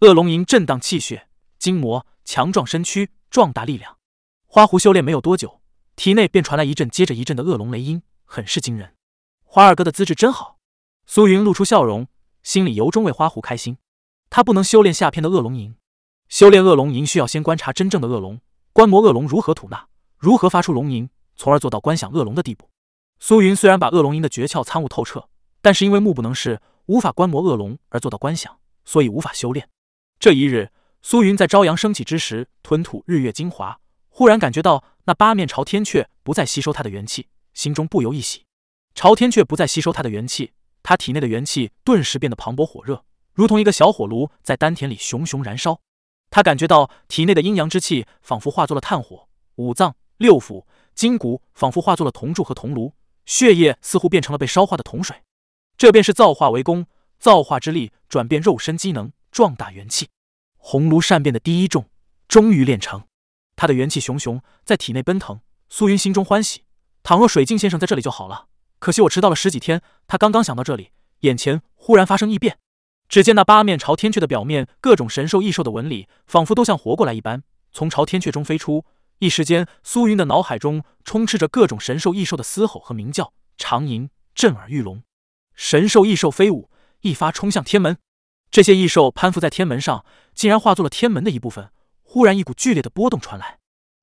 恶龙吟震荡气血、筋膜，强壮身躯。壮大力量，花狐修炼没有多久，体内便传来一阵接着一阵的恶龙雷音，很是惊人。花二哥的资质真好。苏云露出笑容，心里由衷为花狐开心。他不能修炼下篇的恶龙吟，修炼恶龙吟需要先观察真正的恶龙，观摩恶龙如何吐纳，如何发出龙吟，从而做到观想恶龙的地步。苏云虽然把恶龙吟的诀窍参悟透彻，但是因为目不能视，无法观摩恶龙而做到观想，所以无法修炼。这一日。苏云在朝阳升起之时吞吐日月精华，忽然感觉到那八面朝天阙不再吸收他的元气，心中不由一喜。朝天阙不再吸收他的元气，他体内的元气顿时变得磅礴火热，如同一个小火炉在丹田里熊熊燃烧。他感觉到体内的阴阳之气仿佛化作了炭火，五脏六腑筋骨仿佛化作了铜柱和铜炉，血液似乎变成了被烧化的铜水。这便是造化为功，造化之力转变肉身机能，壮大元气。红炉善变的第一重终于练成，他的元气熊熊在体内奔腾。苏云心中欢喜，倘若水镜先生在这里就好了。可惜我迟到了十几天，他刚刚想到这里，眼前忽然发生异变。只见那八面朝天阙的表面，各种神兽异兽的纹理，仿佛都像活过来一般，从朝天阙中飞出。一时间，苏云的脑海中充斥着各种神兽异兽的嘶吼和鸣叫，长吟震耳欲聋。神兽异兽飞舞，一发冲向天门。这些异兽攀附在天门上，竟然化作了天门的一部分。忽然，一股剧烈的波动传来，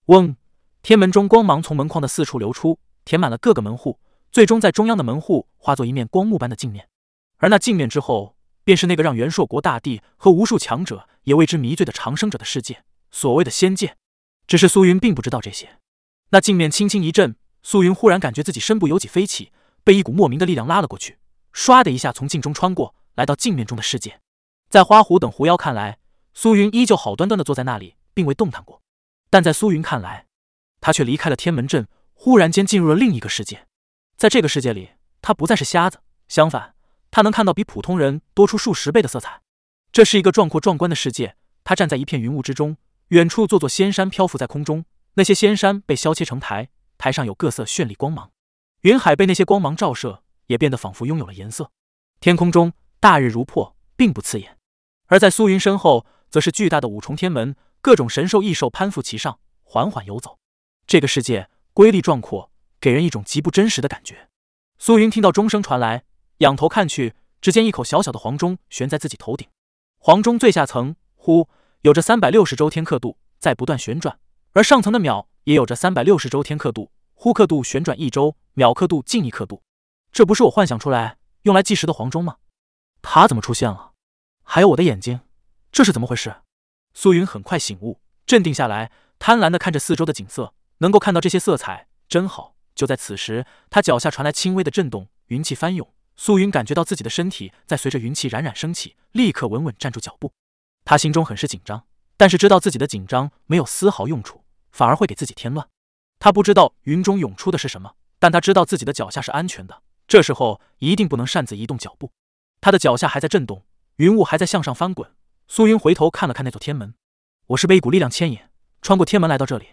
嗡！天门中光芒从门框的四处流出，填满了各个门户，最终在中央的门户化作一面光幕般的镜面。而那镜面之后，便是那个让元朔国大帝和无数强者也为之迷醉的长生者的世界，所谓的仙界。只是苏云并不知道这些。那镜面轻轻一震，苏云忽然感觉自己身不由己飞起，被一股莫名的力量拉了过去，唰的一下从镜中穿过来到镜面中的世界。在花狐等狐妖看来，苏云依旧好端端的坐在那里，并未动弹过。但在苏云看来，他却离开了天门阵，忽然间进入了另一个世界。在这个世界里，他不再是瞎子，相反。他能看到比普通人多出数十倍的色彩，这是一个壮阔壮观的世界。他站在一片云雾之中，远处座座仙山漂浮在空中，那些仙山被削切成台，台上有各色绚丽光芒，云海被那些光芒照射，也变得仿佛拥有了颜色。天空中大日如破，并不刺眼。而在苏云身后，则是巨大的五重天门，各种神兽异兽攀附其上，缓缓游走。这个世界瑰丽壮阔，给人一种极不真实的感觉。苏云听到钟声传来。仰头看去，只见一口小小的黄钟悬在自己头顶。黄钟最下层，呼，有着三百六十周天刻度，在不断旋转；而上层的秒也有着三百六十周天刻度，呼刻度旋转一周，秒刻度近一刻度。这不是我幻想出来用来计时的黄钟吗？他怎么出现了？还有我的眼睛，这是怎么回事？苏云很快醒悟，镇定下来，贪婪地看着四周的景色，能够看到这些色彩，真好。就在此时，他脚下传来轻微的震动，云气翻涌。苏云感觉到自己的身体在随着云气冉冉升起，立刻稳稳站住脚步。他心中很是紧张，但是知道自己的紧张没有丝毫用处，反而会给自己添乱。他不知道云中涌出的是什么，但他知道自己的脚下是安全的。这时候一定不能擅自移动脚步。他的脚下还在震动，云雾还在向上翻滚。苏云回头看了看那座天门，我是被一股力量牵引，穿过天门来到这里，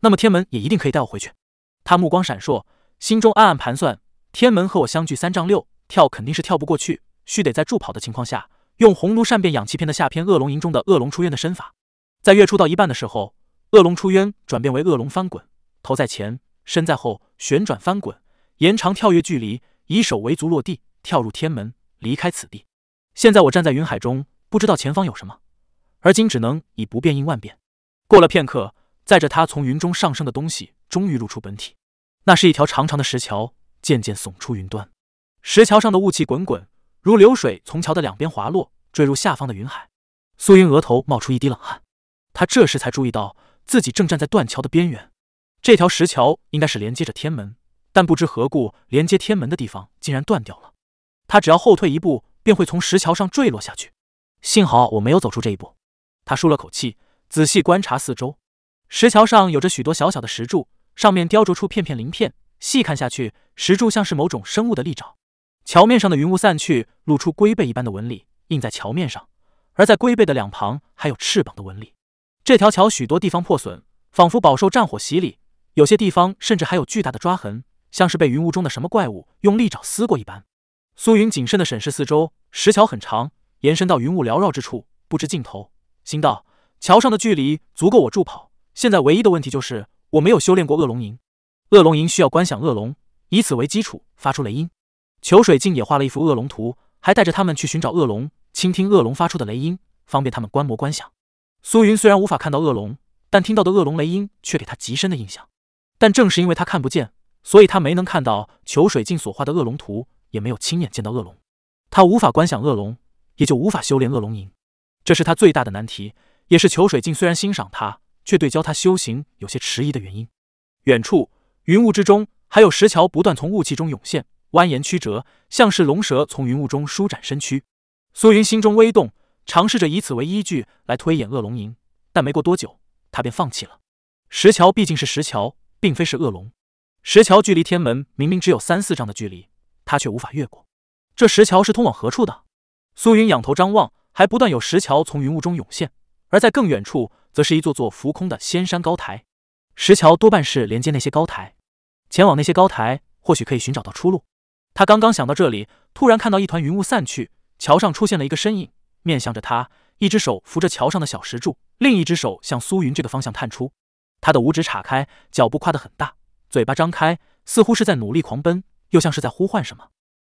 那么天门也一定可以带我回去。他目光闪烁，心中暗暗盘算：天门和我相距三丈六。跳肯定是跳不过去，须得在助跑的情况下，用红炉善变氧气片的下篇恶龙吟中的恶龙出渊的身法。在跃出到一半的时候，恶龙出渊转变为恶龙翻滚，头在前，身在后，旋转翻滚，延长跳跃距离，以手为足落地，跳入天门，离开此地。现在我站在云海中，不知道前方有什么，而今只能以不变应万变。过了片刻，载着他从云中上升的东西终于露出本体，那是一条长长的石桥，渐渐耸出云端。石桥上的雾气滚滚，如流水从桥的两边滑落，坠入下方的云海。苏云额头冒出一滴冷汗，他这时才注意到自己正站在断桥的边缘。这条石桥应该是连接着天门，但不知何故，连接天门的地方竟然断掉了。他只要后退一步，便会从石桥上坠落下去。幸好我没有走出这一步。他舒了口气，仔细观察四周。石桥上有着许多小小的石柱，上面雕琢出片片鳞片。细看下去，石柱像是某种生物的利爪。桥面上的云雾散去，露出龟背一般的纹理，印在桥面上。而在龟背的两旁，还有翅膀的纹理。这条桥许多地方破损，仿佛饱受战火洗礼；有些地方甚至还有巨大的抓痕，像是被云雾中的什么怪物用利爪撕过一般。苏云谨慎地审视四周，石桥很长，延伸到云雾缭绕之处，不知尽头。心道：桥上的距离足够我助跑。现在唯一的问题就是我没有修炼过恶龙吟。恶龙吟需要观想恶龙，以此为基础发出雷音。裘水镜也画了一幅恶龙图，还带着他们去寻找恶龙，倾听恶龙发出的雷音，方便他们观摩观想。苏云虽然无法看到恶龙，但听到的恶龙雷音却给他极深的印象。但正是因为他看不见，所以他没能看到裘水镜所画的恶龙图，也没有亲眼见到恶龙。他无法观想恶龙，也就无法修炼恶龙吟。这是他最大的难题，也是裘水镜虽然欣赏他，却对教他修行有些迟疑的原因。远处云雾之中，还有石桥不断从雾气中涌现。蜿蜒曲折，像是龙蛇从云雾中舒展身躯。苏云心中微动，尝试着以此为依据来推演恶龙吟，但没过多久，他便放弃了。石桥毕竟是石桥，并非是恶龙。石桥距离天门明明只有三四丈的距离，他却无法越过。这石桥是通往何处的？苏云仰头张望，还不断有石桥从云雾中涌现，而在更远处，则是一座座浮空的仙山高台。石桥多半是连接那些高台，前往那些高台，或许可以寻找到出路。他刚刚想到这里，突然看到一团云雾散去，桥上出现了一个身影，面向着他，一只手扶着桥上的小石柱，另一只手向苏云这个方向探出。他的五指岔开，脚步跨得很大，嘴巴张开，似乎是在努力狂奔，又像是在呼唤什么。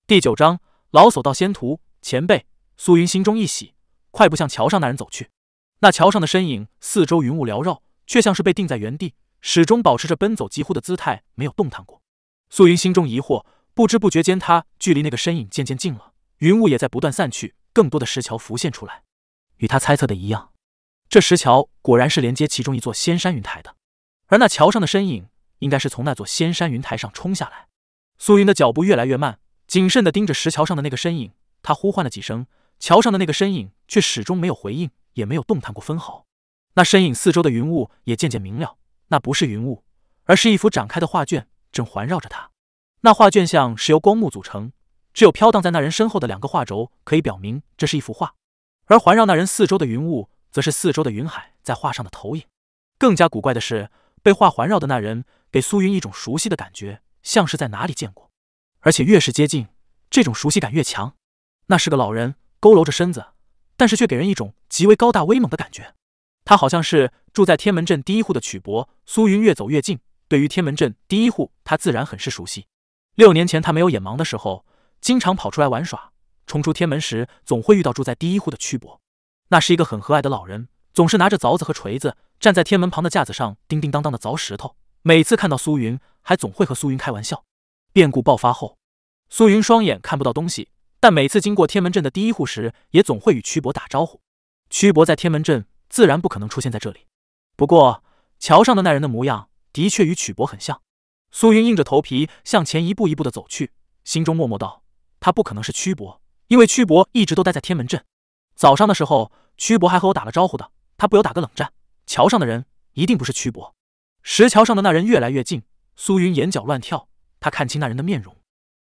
第九章，老叟道仙途，前辈。苏云心中一喜，快步向桥上那人走去。那桥上的身影，四周云雾缭绕，却像是被定在原地，始终保持着奔走疾呼的姿态，没有动弹过。苏云心中疑惑。不知不觉间，他距离那个身影渐渐近了，云雾也在不断散去，更多的石桥浮现出来。与他猜测的一样，这石桥果然是连接其中一座仙山云台的，而那桥上的身影应该是从那座仙山云台上冲下来。苏云的脚步越来越慢，谨慎地盯着石桥上的那个身影。他呼唤了几声，桥上的那个身影却始终没有回应，也没有动弹过分毫。那身影四周的云雾也渐渐明了，那不是云雾，而是一幅展开的画卷，正环绕着他。那画卷像是由光幕组成，只有飘荡在那人身后的两个画轴可以表明这是一幅画，而环绕那人四周的云雾，则是四周的云海在画上的投影。更加古怪的是，被画环绕的那人给苏云一种熟悉的感觉，像是在哪里见过，而且越是接近，这种熟悉感越强。那是个老人，佝偻着身子，但是却给人一种极为高大威猛的感觉。他好像是住在天门镇第一户的曲伯。苏云越走越近，对于天门镇第一户，他自然很是熟悉。六年前，他没有眼盲的时候，经常跑出来玩耍。冲出天门时，总会遇到住在第一户的曲伯。那是一个很和蔼的老人，总是拿着凿子和锤子，站在天门旁的架子上，叮叮当当的凿石头。每次看到苏云，还总会和苏云开玩笑。变故爆发后，苏云双眼看不到东西，但每次经过天门镇的第一户时，也总会与曲伯打招呼。曲伯在天门镇，自然不可能出现在这里。不过，桥上的那人的模样，的确与曲伯很像。苏云硬着头皮向前一步一步的走去，心中默默道：“他不可能是曲伯，因为曲伯一直都待在天门镇。早上的时候，曲伯还和我打了招呼的，他不由打个冷战。桥上的人一定不是曲伯。”石桥上的那人越来越近，苏云眼角乱跳，他看清那人的面容，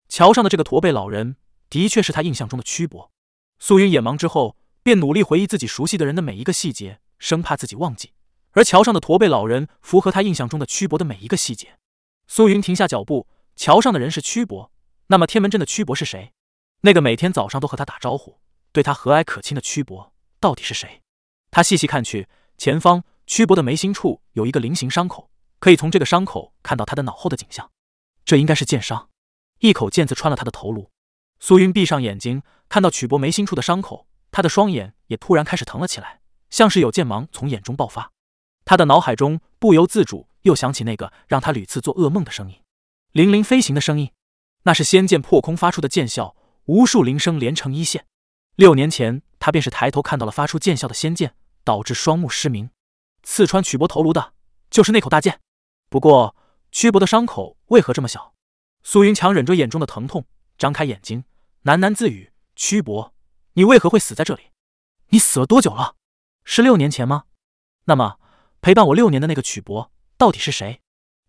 桥上的这个驼背老人的确是他印象中的曲伯。苏云眼盲之后，便努力回忆自己熟悉的人的每一个细节，生怕自己忘记。而桥上的驼背老人符合他印象中的曲伯的每一个细节。苏云停下脚步，桥上的人是曲伯，那么天门镇的曲伯是谁？那个每天早上都和他打招呼、对他和蔼可亲的曲伯到底是谁？他细细看去，前方曲伯的眉心处有一个菱形伤口，可以从这个伤口看到他的脑后的景象。这应该是剑伤，一口剑刺穿了他的头颅。苏云闭上眼睛，看到曲伯眉心处的伤口，他的双眼也突然开始疼了起来，像是有剑芒从眼中爆发。他的脑海中不由自主。又想起那个让他屡次做噩梦的声音，灵灵飞行的声音，那是仙剑破空发出的剑啸，无数铃声连成一线。六年前，他便是抬头看到了发出剑啸的仙剑，导致双目失明。刺穿曲伯头颅的，就是那口大剑。不过，曲伯的伤口为何这么小？苏云强忍着眼中的疼痛，张开眼睛，喃喃自语：“曲伯，你为何会死在这里？你死了多久了？是六年前吗？那么，陪伴我六年的那个曲伯？”到底是谁？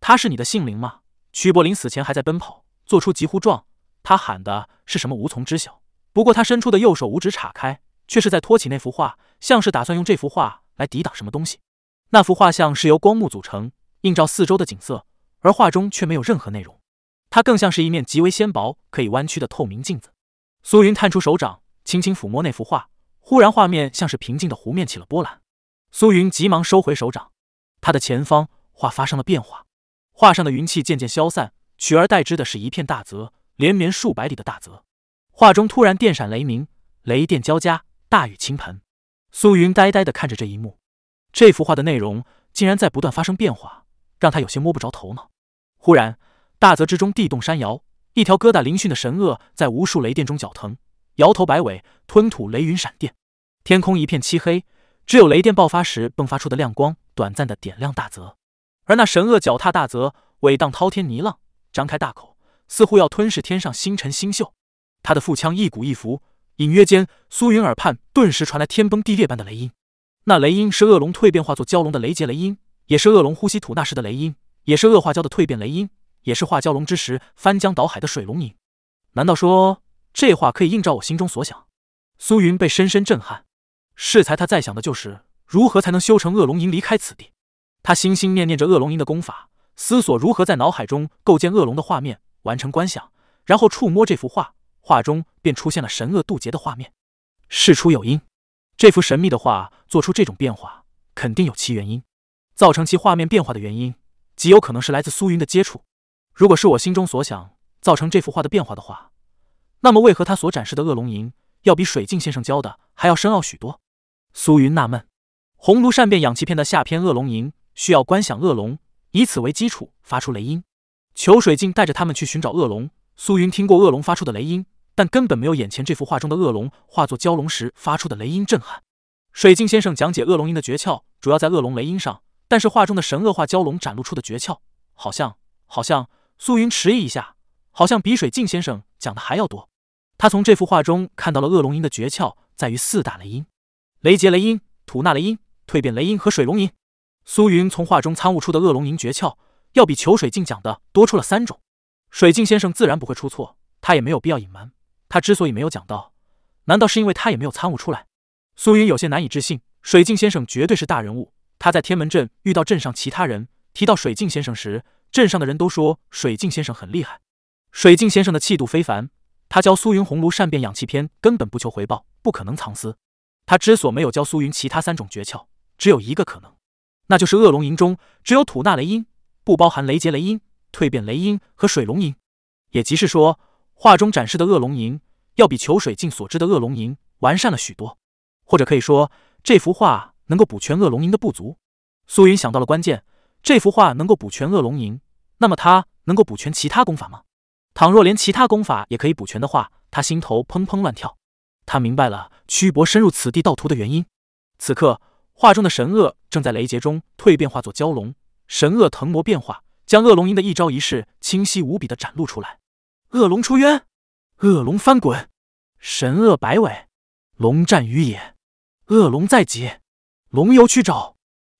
他是你的姓灵吗？曲伯临死前还在奔跑，做出疾呼状。他喊的是什么？无从知晓。不过他伸出的右手五指岔开，却是在托起那幅画，像是打算用这幅画来抵挡什么东西。那幅画像是由光幕组成，映照四周的景色，而画中却没有任何内容。它更像是一面极为纤薄、可以弯曲的透明镜子。苏云探出手掌，轻轻抚摸那幅画，忽然画面像是平静的湖面起了波澜。苏云急忙收回手掌，他的前方。画发生了变化，画上的云气渐渐消散，取而代之的是一片大泽，连绵数百里的大泽。画中突然电闪雷鸣，雷电交加，大雨倾盆。苏云呆呆地看着这一幕，这幅画的内容竟然在不断发生变化，让他有些摸不着头脑。忽然，大泽之中地动山摇，一条疙瘩嶙峋的神鳄在无数雷电中绞腾，摇头摆尾，吞吐雷云闪电。天空一片漆黑，只有雷电爆发时迸发出的亮光，短暂的点亮大泽。而那神鳄脚踏大泽，尾荡滔天泥浪，张开大口，似乎要吞噬天上星辰星宿。他的腹腔一鼓一伏，隐约间，苏云耳畔顿时传来天崩地裂般的雷音。那雷音是恶龙蜕变化作蛟龙的雷劫雷音，也是恶龙呼吸吐纳时的雷音，也是恶化蛟的蜕变雷音，也是化蛟龙之时翻江倒海的水龙吟。难道说这话可以映照我心中所想？苏云被深深震撼。适才他在想的就是如何才能修成恶龙吟离开此地。他心心念念着恶龙吟的功法，思索如何在脑海中构建恶龙的画面，完成观想。然后触摸这幅画，画中便出现了神恶渡劫的画面。事出有因，这幅神秘的画做出这种变化，肯定有其原因。造成其画面变化的原因，极有可能是来自苏云的接触。如果是我心中所想造成这幅画的变化的话，那么为何他所展示的恶龙吟要比水镜先生教的还要深奥许多？苏云纳闷。红炉善变氧气片的下篇恶龙吟需要观想恶龙，以此为基础发出雷音。裘水镜带着他们去寻找恶龙。苏云听过恶龙发出的雷音，但根本没有眼前这幅画中的恶龙化作蛟龙时发出的雷音震撼。水镜先生讲解恶龙吟的诀窍，主要在恶龙雷音上，但是画中的神恶化蛟龙展露出的诀窍，好像好像苏云迟疑一下，好像比水镜先生讲的还要多。他从这幅画中看到了恶龙吟的诀窍在于四大雷音：雷劫雷音、吐纳雷音。蜕变雷音和水龙吟，苏云从画中参悟出的恶龙吟诀窍，要比裘水镜讲的多出了三种。水镜先生自然不会出错，他也没有必要隐瞒。他之所以没有讲到，难道是因为他也没有参悟出来？苏云有些难以置信。水镜先生绝对是大人物，他在天门镇遇到镇上其他人，提到水镜先生时，镇上的人都说水镜先生很厉害。水镜先生的气度非凡，他教苏云红炉善变氧气篇根本不求回报，不可能藏私。他之所没有教苏云其他三种诀窍。只有一个可能，那就是恶龙吟中只有吐纳雷音，不包含雷劫雷音、蜕变雷音和水龙吟。也即是说，画中展示的恶龙吟要比裘水镜所知的恶龙吟完善了许多，或者可以说，这幅画能够补全恶龙吟的不足。苏云想到了关键，这幅画能够补全恶龙吟，那么他能够补全其他功法吗？倘若连其他功法也可以补全的话，他心头砰砰乱跳。他明白了屈伯深入此地盗图的原因。此刻。画中的神恶正在雷劫中蜕变化作蛟龙，神恶腾魔变化，将恶龙吟的一招一式清晰无比的展露出来。恶龙出渊，恶龙翻滚，神恶摆尾，龙战于野，恶龙在即，龙游去找。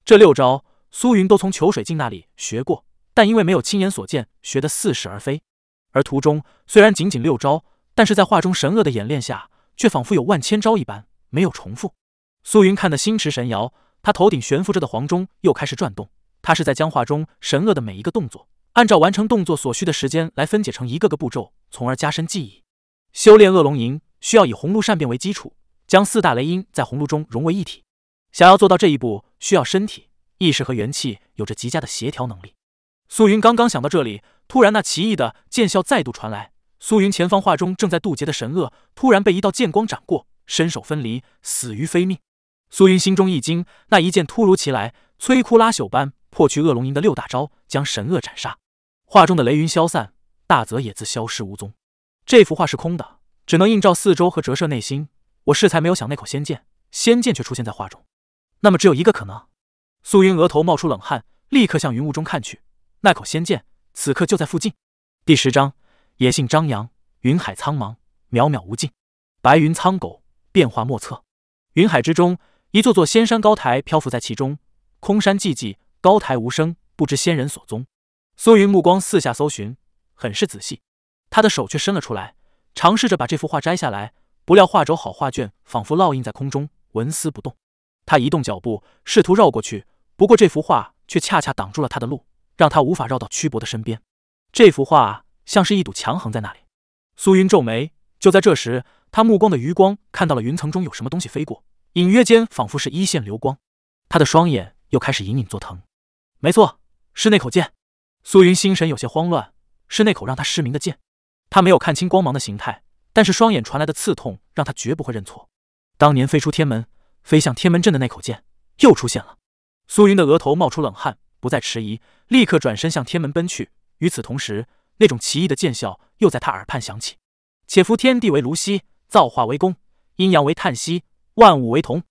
这六招苏云都从裘水镜那里学过，但因为没有亲眼所见，学得似是而非。而图中虽然仅仅六招，但是在画中神恶的演练下，却仿佛有万千招一般，没有重复。苏云看得心驰神摇，他头顶悬浮着的黄钟又开始转动。他是在将画中神恶的每一个动作，按照完成动作所需的时间来分解成一个个步骤，从而加深记忆。修炼恶龙吟需要以红炉善变为基础，将四大雷音在红炉中融为一体。想要做到这一步，需要身体、意识和元气有着极佳的协调能力。苏云刚刚想到这里，突然那奇异的剑啸再度传来。苏云前方画中正在渡劫的神恶，突然被一道剑光斩过，身首分离，死于非命。苏云心中一惊，那一剑突如其来，摧枯拉朽般破去恶龙吟的六大招，将神恶斩杀。画中的雷云消散，大泽也自消失无踪。这幅画是空的，只能映照四周和折射内心。我适才没有想那口仙剑，仙剑却出现在画中。那么只有一个可能。素云额头冒出冷汗，立刻向云雾中看去。那口仙剑此刻就在附近。第十章：野性张扬，云海苍茫，渺渺无尽，白云苍狗，变化莫测。云海之中。一座座仙山高台漂浮在其中，空山寂寂，高台无声，不知仙人所踪。苏云目光四下搜寻，很是仔细，他的手却伸了出来，尝试着把这幅画摘下来。不料画轴好画卷仿佛烙印在空中，纹丝不动。他移动脚步，试图绕过去，不过这幅画却恰恰挡住了他的路，让他无法绕到曲伯的身边。这幅画像是一堵墙横在那里。苏云皱眉，就在这时，他目光的余光看到了云层中有什么东西飞过。隐约间，仿佛是一线流光，他的双眼又开始隐隐作疼。没错，是那口剑。苏云心神有些慌乱，是那口让他失明的剑。他没有看清光芒的形态，但是双眼传来的刺痛让他绝不会认错。当年飞出天门，飞向天门阵的那口剑又出现了。苏云的额头冒出冷汗，不再迟疑，立刻转身向天门奔去。与此同时，那种奇异的剑啸又在他耳畔响起：“且夫天地为炉兮，造化为功，阴阳为叹息。”万物为同，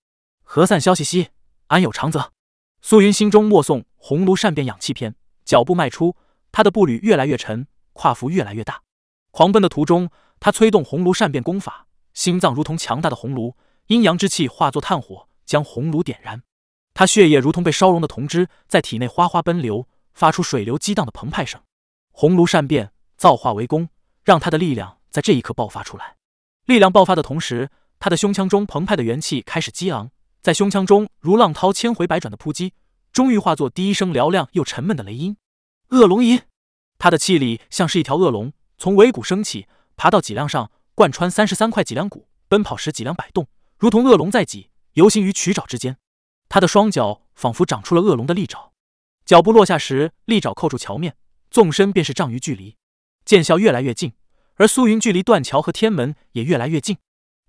何散消息兮？安有长则？苏云心中默诵《红炉善变养气篇》，脚步迈出，他的步履越来越沉，跨幅越来越大。狂奔的途中，他催动红炉善变功法，心脏如同强大的红炉，阴阳之气化作炭火，将红炉点燃。他血液如同被烧融的铜汁，在体内哗哗奔流，发出水流激荡的澎湃声。红炉善变，造化为功，让他的力量在这一刻爆发出来。力量爆发的同时。他的胸腔中澎湃的元气开始激昂，在胸腔中如浪涛千回百转的扑击，终于化作第一声嘹亮又沉闷的雷音。恶龙吟，他的气力像是一条恶龙，从尾骨升起，爬到脊梁上，贯穿三十三块脊梁骨，奔跑时脊梁摆动，如同恶龙在脊，游行于曲爪之间。他的双脚仿佛长出了恶龙的利爪，脚步落下时，利爪扣住桥面，纵身便是丈余距离。剑鞘越来越近，而苏云距离断桥和天门也越来越近。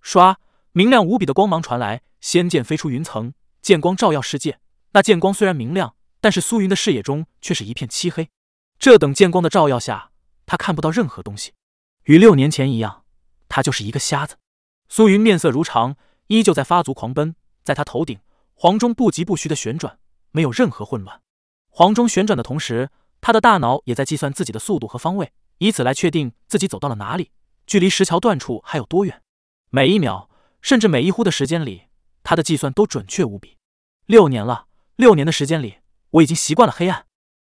唰，明亮无比的光芒传来，仙剑飞出云层，剑光照耀世界。那剑光虽然明亮，但是苏云的视野中却是一片漆黑。这等剑光的照耀下，他看不到任何东西，与六年前一样，他就是一个瞎子。苏云面色如常，依旧在发足狂奔，在他头顶。黄钟不疾不徐的旋转，没有任何混乱。黄钟旋转的同时，他的大脑也在计算自己的速度和方位，以此来确定自己走到了哪里，距离石桥断处还有多远。每一秒，甚至每一呼的时间里，他的计算都准确无比。六年了，六年的时间里，我已经习惯了黑暗。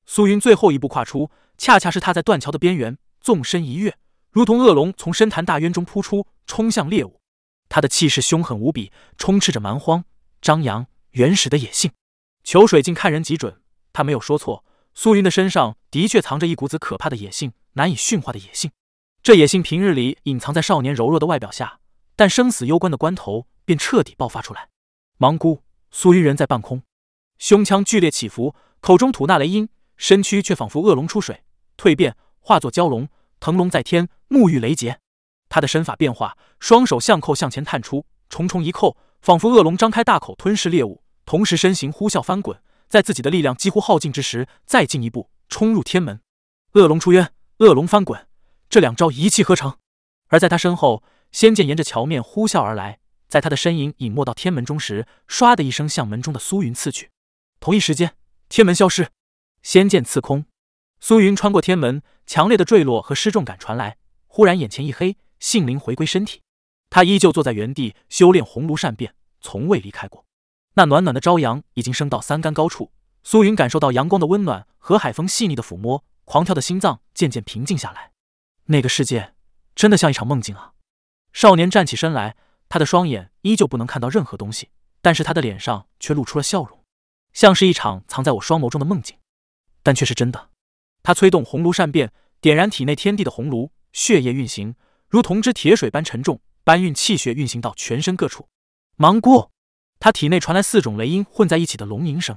苏云最后一步跨出，恰恰是他在断桥的边缘，纵身一跃，如同恶龙从深潭大渊中扑出，冲向猎物。他的气势凶狠无比，充斥着蛮荒、张扬。原始的野性，裘水镜看人极准，他没有说错。苏云的身上的确藏着一股子可怕的野性，难以驯化的野性。这野性平日里隐藏在少年柔弱的外表下，但生死攸关的关头便彻底爆发出来。芒姑，苏云人在半空，胸腔剧烈起伏，口中吐纳雷音，身躯却仿佛恶龙出水，蜕变化作蛟龙，腾龙在天，沐浴雷劫。他的身法变化，双手相扣向前探出，重重一扣。仿佛恶龙张开大口吞噬猎物，同时身形呼啸翻滚，在自己的力量几乎耗尽之时，再进一步冲入天门。恶龙出渊，恶龙翻滚，这两招一气呵成。而在他身后，仙剑沿着桥面呼啸而来，在他的身影隐没到天门中时，唰的一声向门中的苏云刺去。同一时间，天门消失，仙剑刺空，苏云穿过天门，强烈的坠落和失重感传来，忽然眼前一黑，性灵回归身体。他依旧坐在原地修炼红炉善变，从未离开过。那暖暖的朝阳已经升到三竿高处，苏云感受到阳光的温暖和海风细腻的抚摸，狂跳的心脏渐渐平静下来。那个世界真的像一场梦境啊！少年站起身来，他的双眼依旧不能看到任何东西，但是他的脸上却露出了笑容，像是一场藏在我双眸中的梦境，但却是真的。他催动红炉善变，点燃体内天地的红炉，血液运行，如同只铁水般沉重。搬运气血运行到全身各处，芒姑，他体内传来四种雷音混在一起的龙吟声。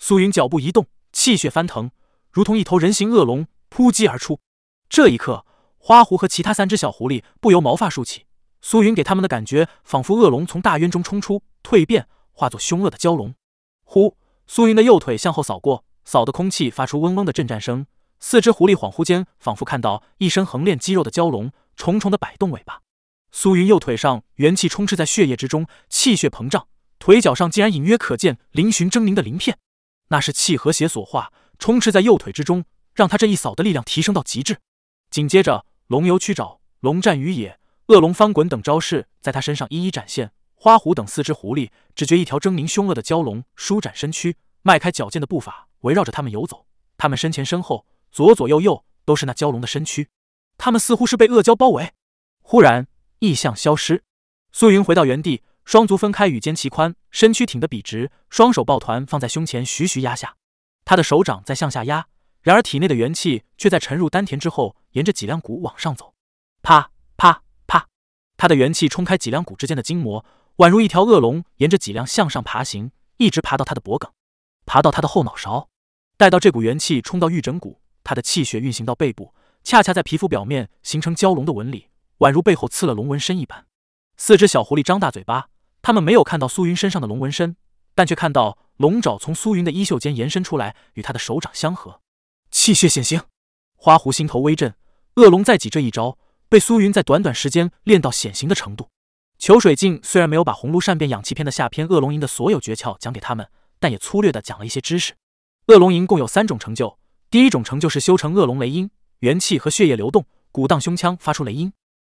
苏云脚步一动，气血翻腾，如同一头人形恶龙扑击而出。这一刻，花狐和其他三只小狐狸不由毛发竖起。苏云给他们的感觉，仿佛恶龙从大渊中冲出，蜕变化作凶恶的蛟龙。呼！苏云的右腿向后扫过，扫的空气发出嗡嗡的震颤声。四只狐狸恍惚间，仿佛看到一身横练肌肉的蛟龙，重重的摆动尾巴。苏云右腿上元气充斥在血液之中，气血膨胀，腿脚上竟然隐约可见嶙峋狰狞的鳞片，那是气和血所化，充斥在右腿之中，让他这一扫的力量提升到极致。紧接着，龙游曲爪、龙战于野、恶龙翻滚等招式在他身上一一展现。花狐等四只狐狸只觉一条狰狞凶恶的蛟龙舒展身躯，迈开矫健的步伐，围绕着他们游走。他们身前身后、左左右右都是那蛟龙的身躯，他们似乎是被恶蛟包围。忽然。异象消失，苏云回到原地，双足分开，与肩齐宽，身躯挺得笔直，双手抱团放在胸前，徐徐压下。他的手掌在向下压，然而体内的元气却在沉入丹田之后，沿着脊梁骨往上走。啪，他的元气冲开脊梁骨之间的筋膜，宛如一条恶龙，沿着脊梁向上爬行，一直爬到他的脖颈，爬到他的后脑勺。待到这股元气冲到玉枕骨，他的气血运行到背部，恰恰在皮肤表面形成蛟龙的纹理。宛如背后刺了龙纹身一般，四只小狐狸张大嘴巴，他们没有看到苏云身上的龙纹身，但却看到龙爪从苏云的衣袖间延伸出来，与他的手掌相合，气血显形。花狐心头微震，恶龙在脊这一招被苏云在短短时间练到显形的程度。裘水镜虽然没有把《红炉善变养气篇》的下篇恶龙吟的所有诀窍讲给他们，但也粗略的讲了一些知识。恶龙吟共有三种成就，第一种成就是修成恶龙雷音，元气和血液流动，鼓荡胸腔发出雷音。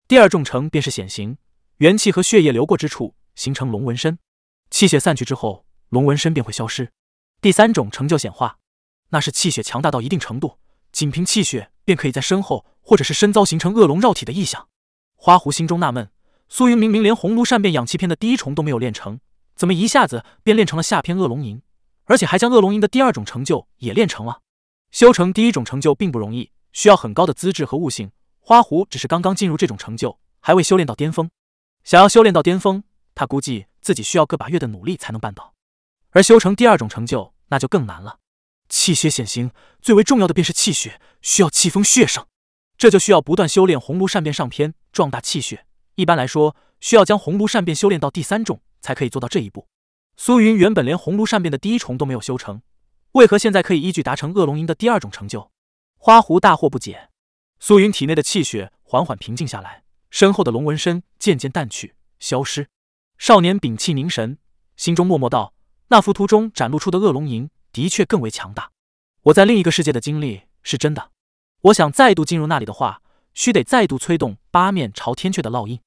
第二重成便是显形，元气和血液流过之处形成龙纹身，气血散去之后，龙纹身便会消失。第三种成就显化，那是气血强大到一定程度，仅凭气血便可以在身后或者是身遭形成恶龙绕体的异象。花狐心中纳闷：苏云明明连红炉善变养气篇的第一重都没有练成，怎么一下子便练成了下篇恶龙吟，而且还将恶龙吟的第二种成就也练成了？修成第一种成就并不容易，需要很高的资质和悟性。花狐只是刚刚进入这种成就，还未修炼到巅峰。想要修炼到巅峰，他估计自己需要个把月的努力才能办到。而修成第二种成就，那就更难了。气血显形，最为重要的便是气血，需要气风血盛，这就需要不断修炼红炉善变上篇，壮大气血。一般来说，需要将红炉善变修炼到第三重，才可以做到这一步。苏云原本连红炉善变的第一重都没有修成，为何现在可以依据达成恶龙吟的第二种成就？花狐大惑不解。苏云体内的气血缓缓平静下来，身后的龙纹身渐渐淡去，消失。少年屏气凝神，心中默默道：“那幅图中展露出的恶龙吟的确更为强大。我在另一个世界的经历是真的。我想再度进入那里的话，需得再度催动八面朝天阙的烙印。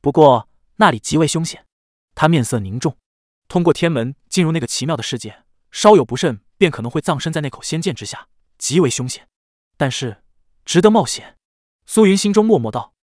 不过那里极为凶险。”他面色凝重。通过天门进入那个奇妙的世界，稍有不慎便可能会葬身在那口仙剑之下，极为凶险。但是值得冒险。苏云心中默默道。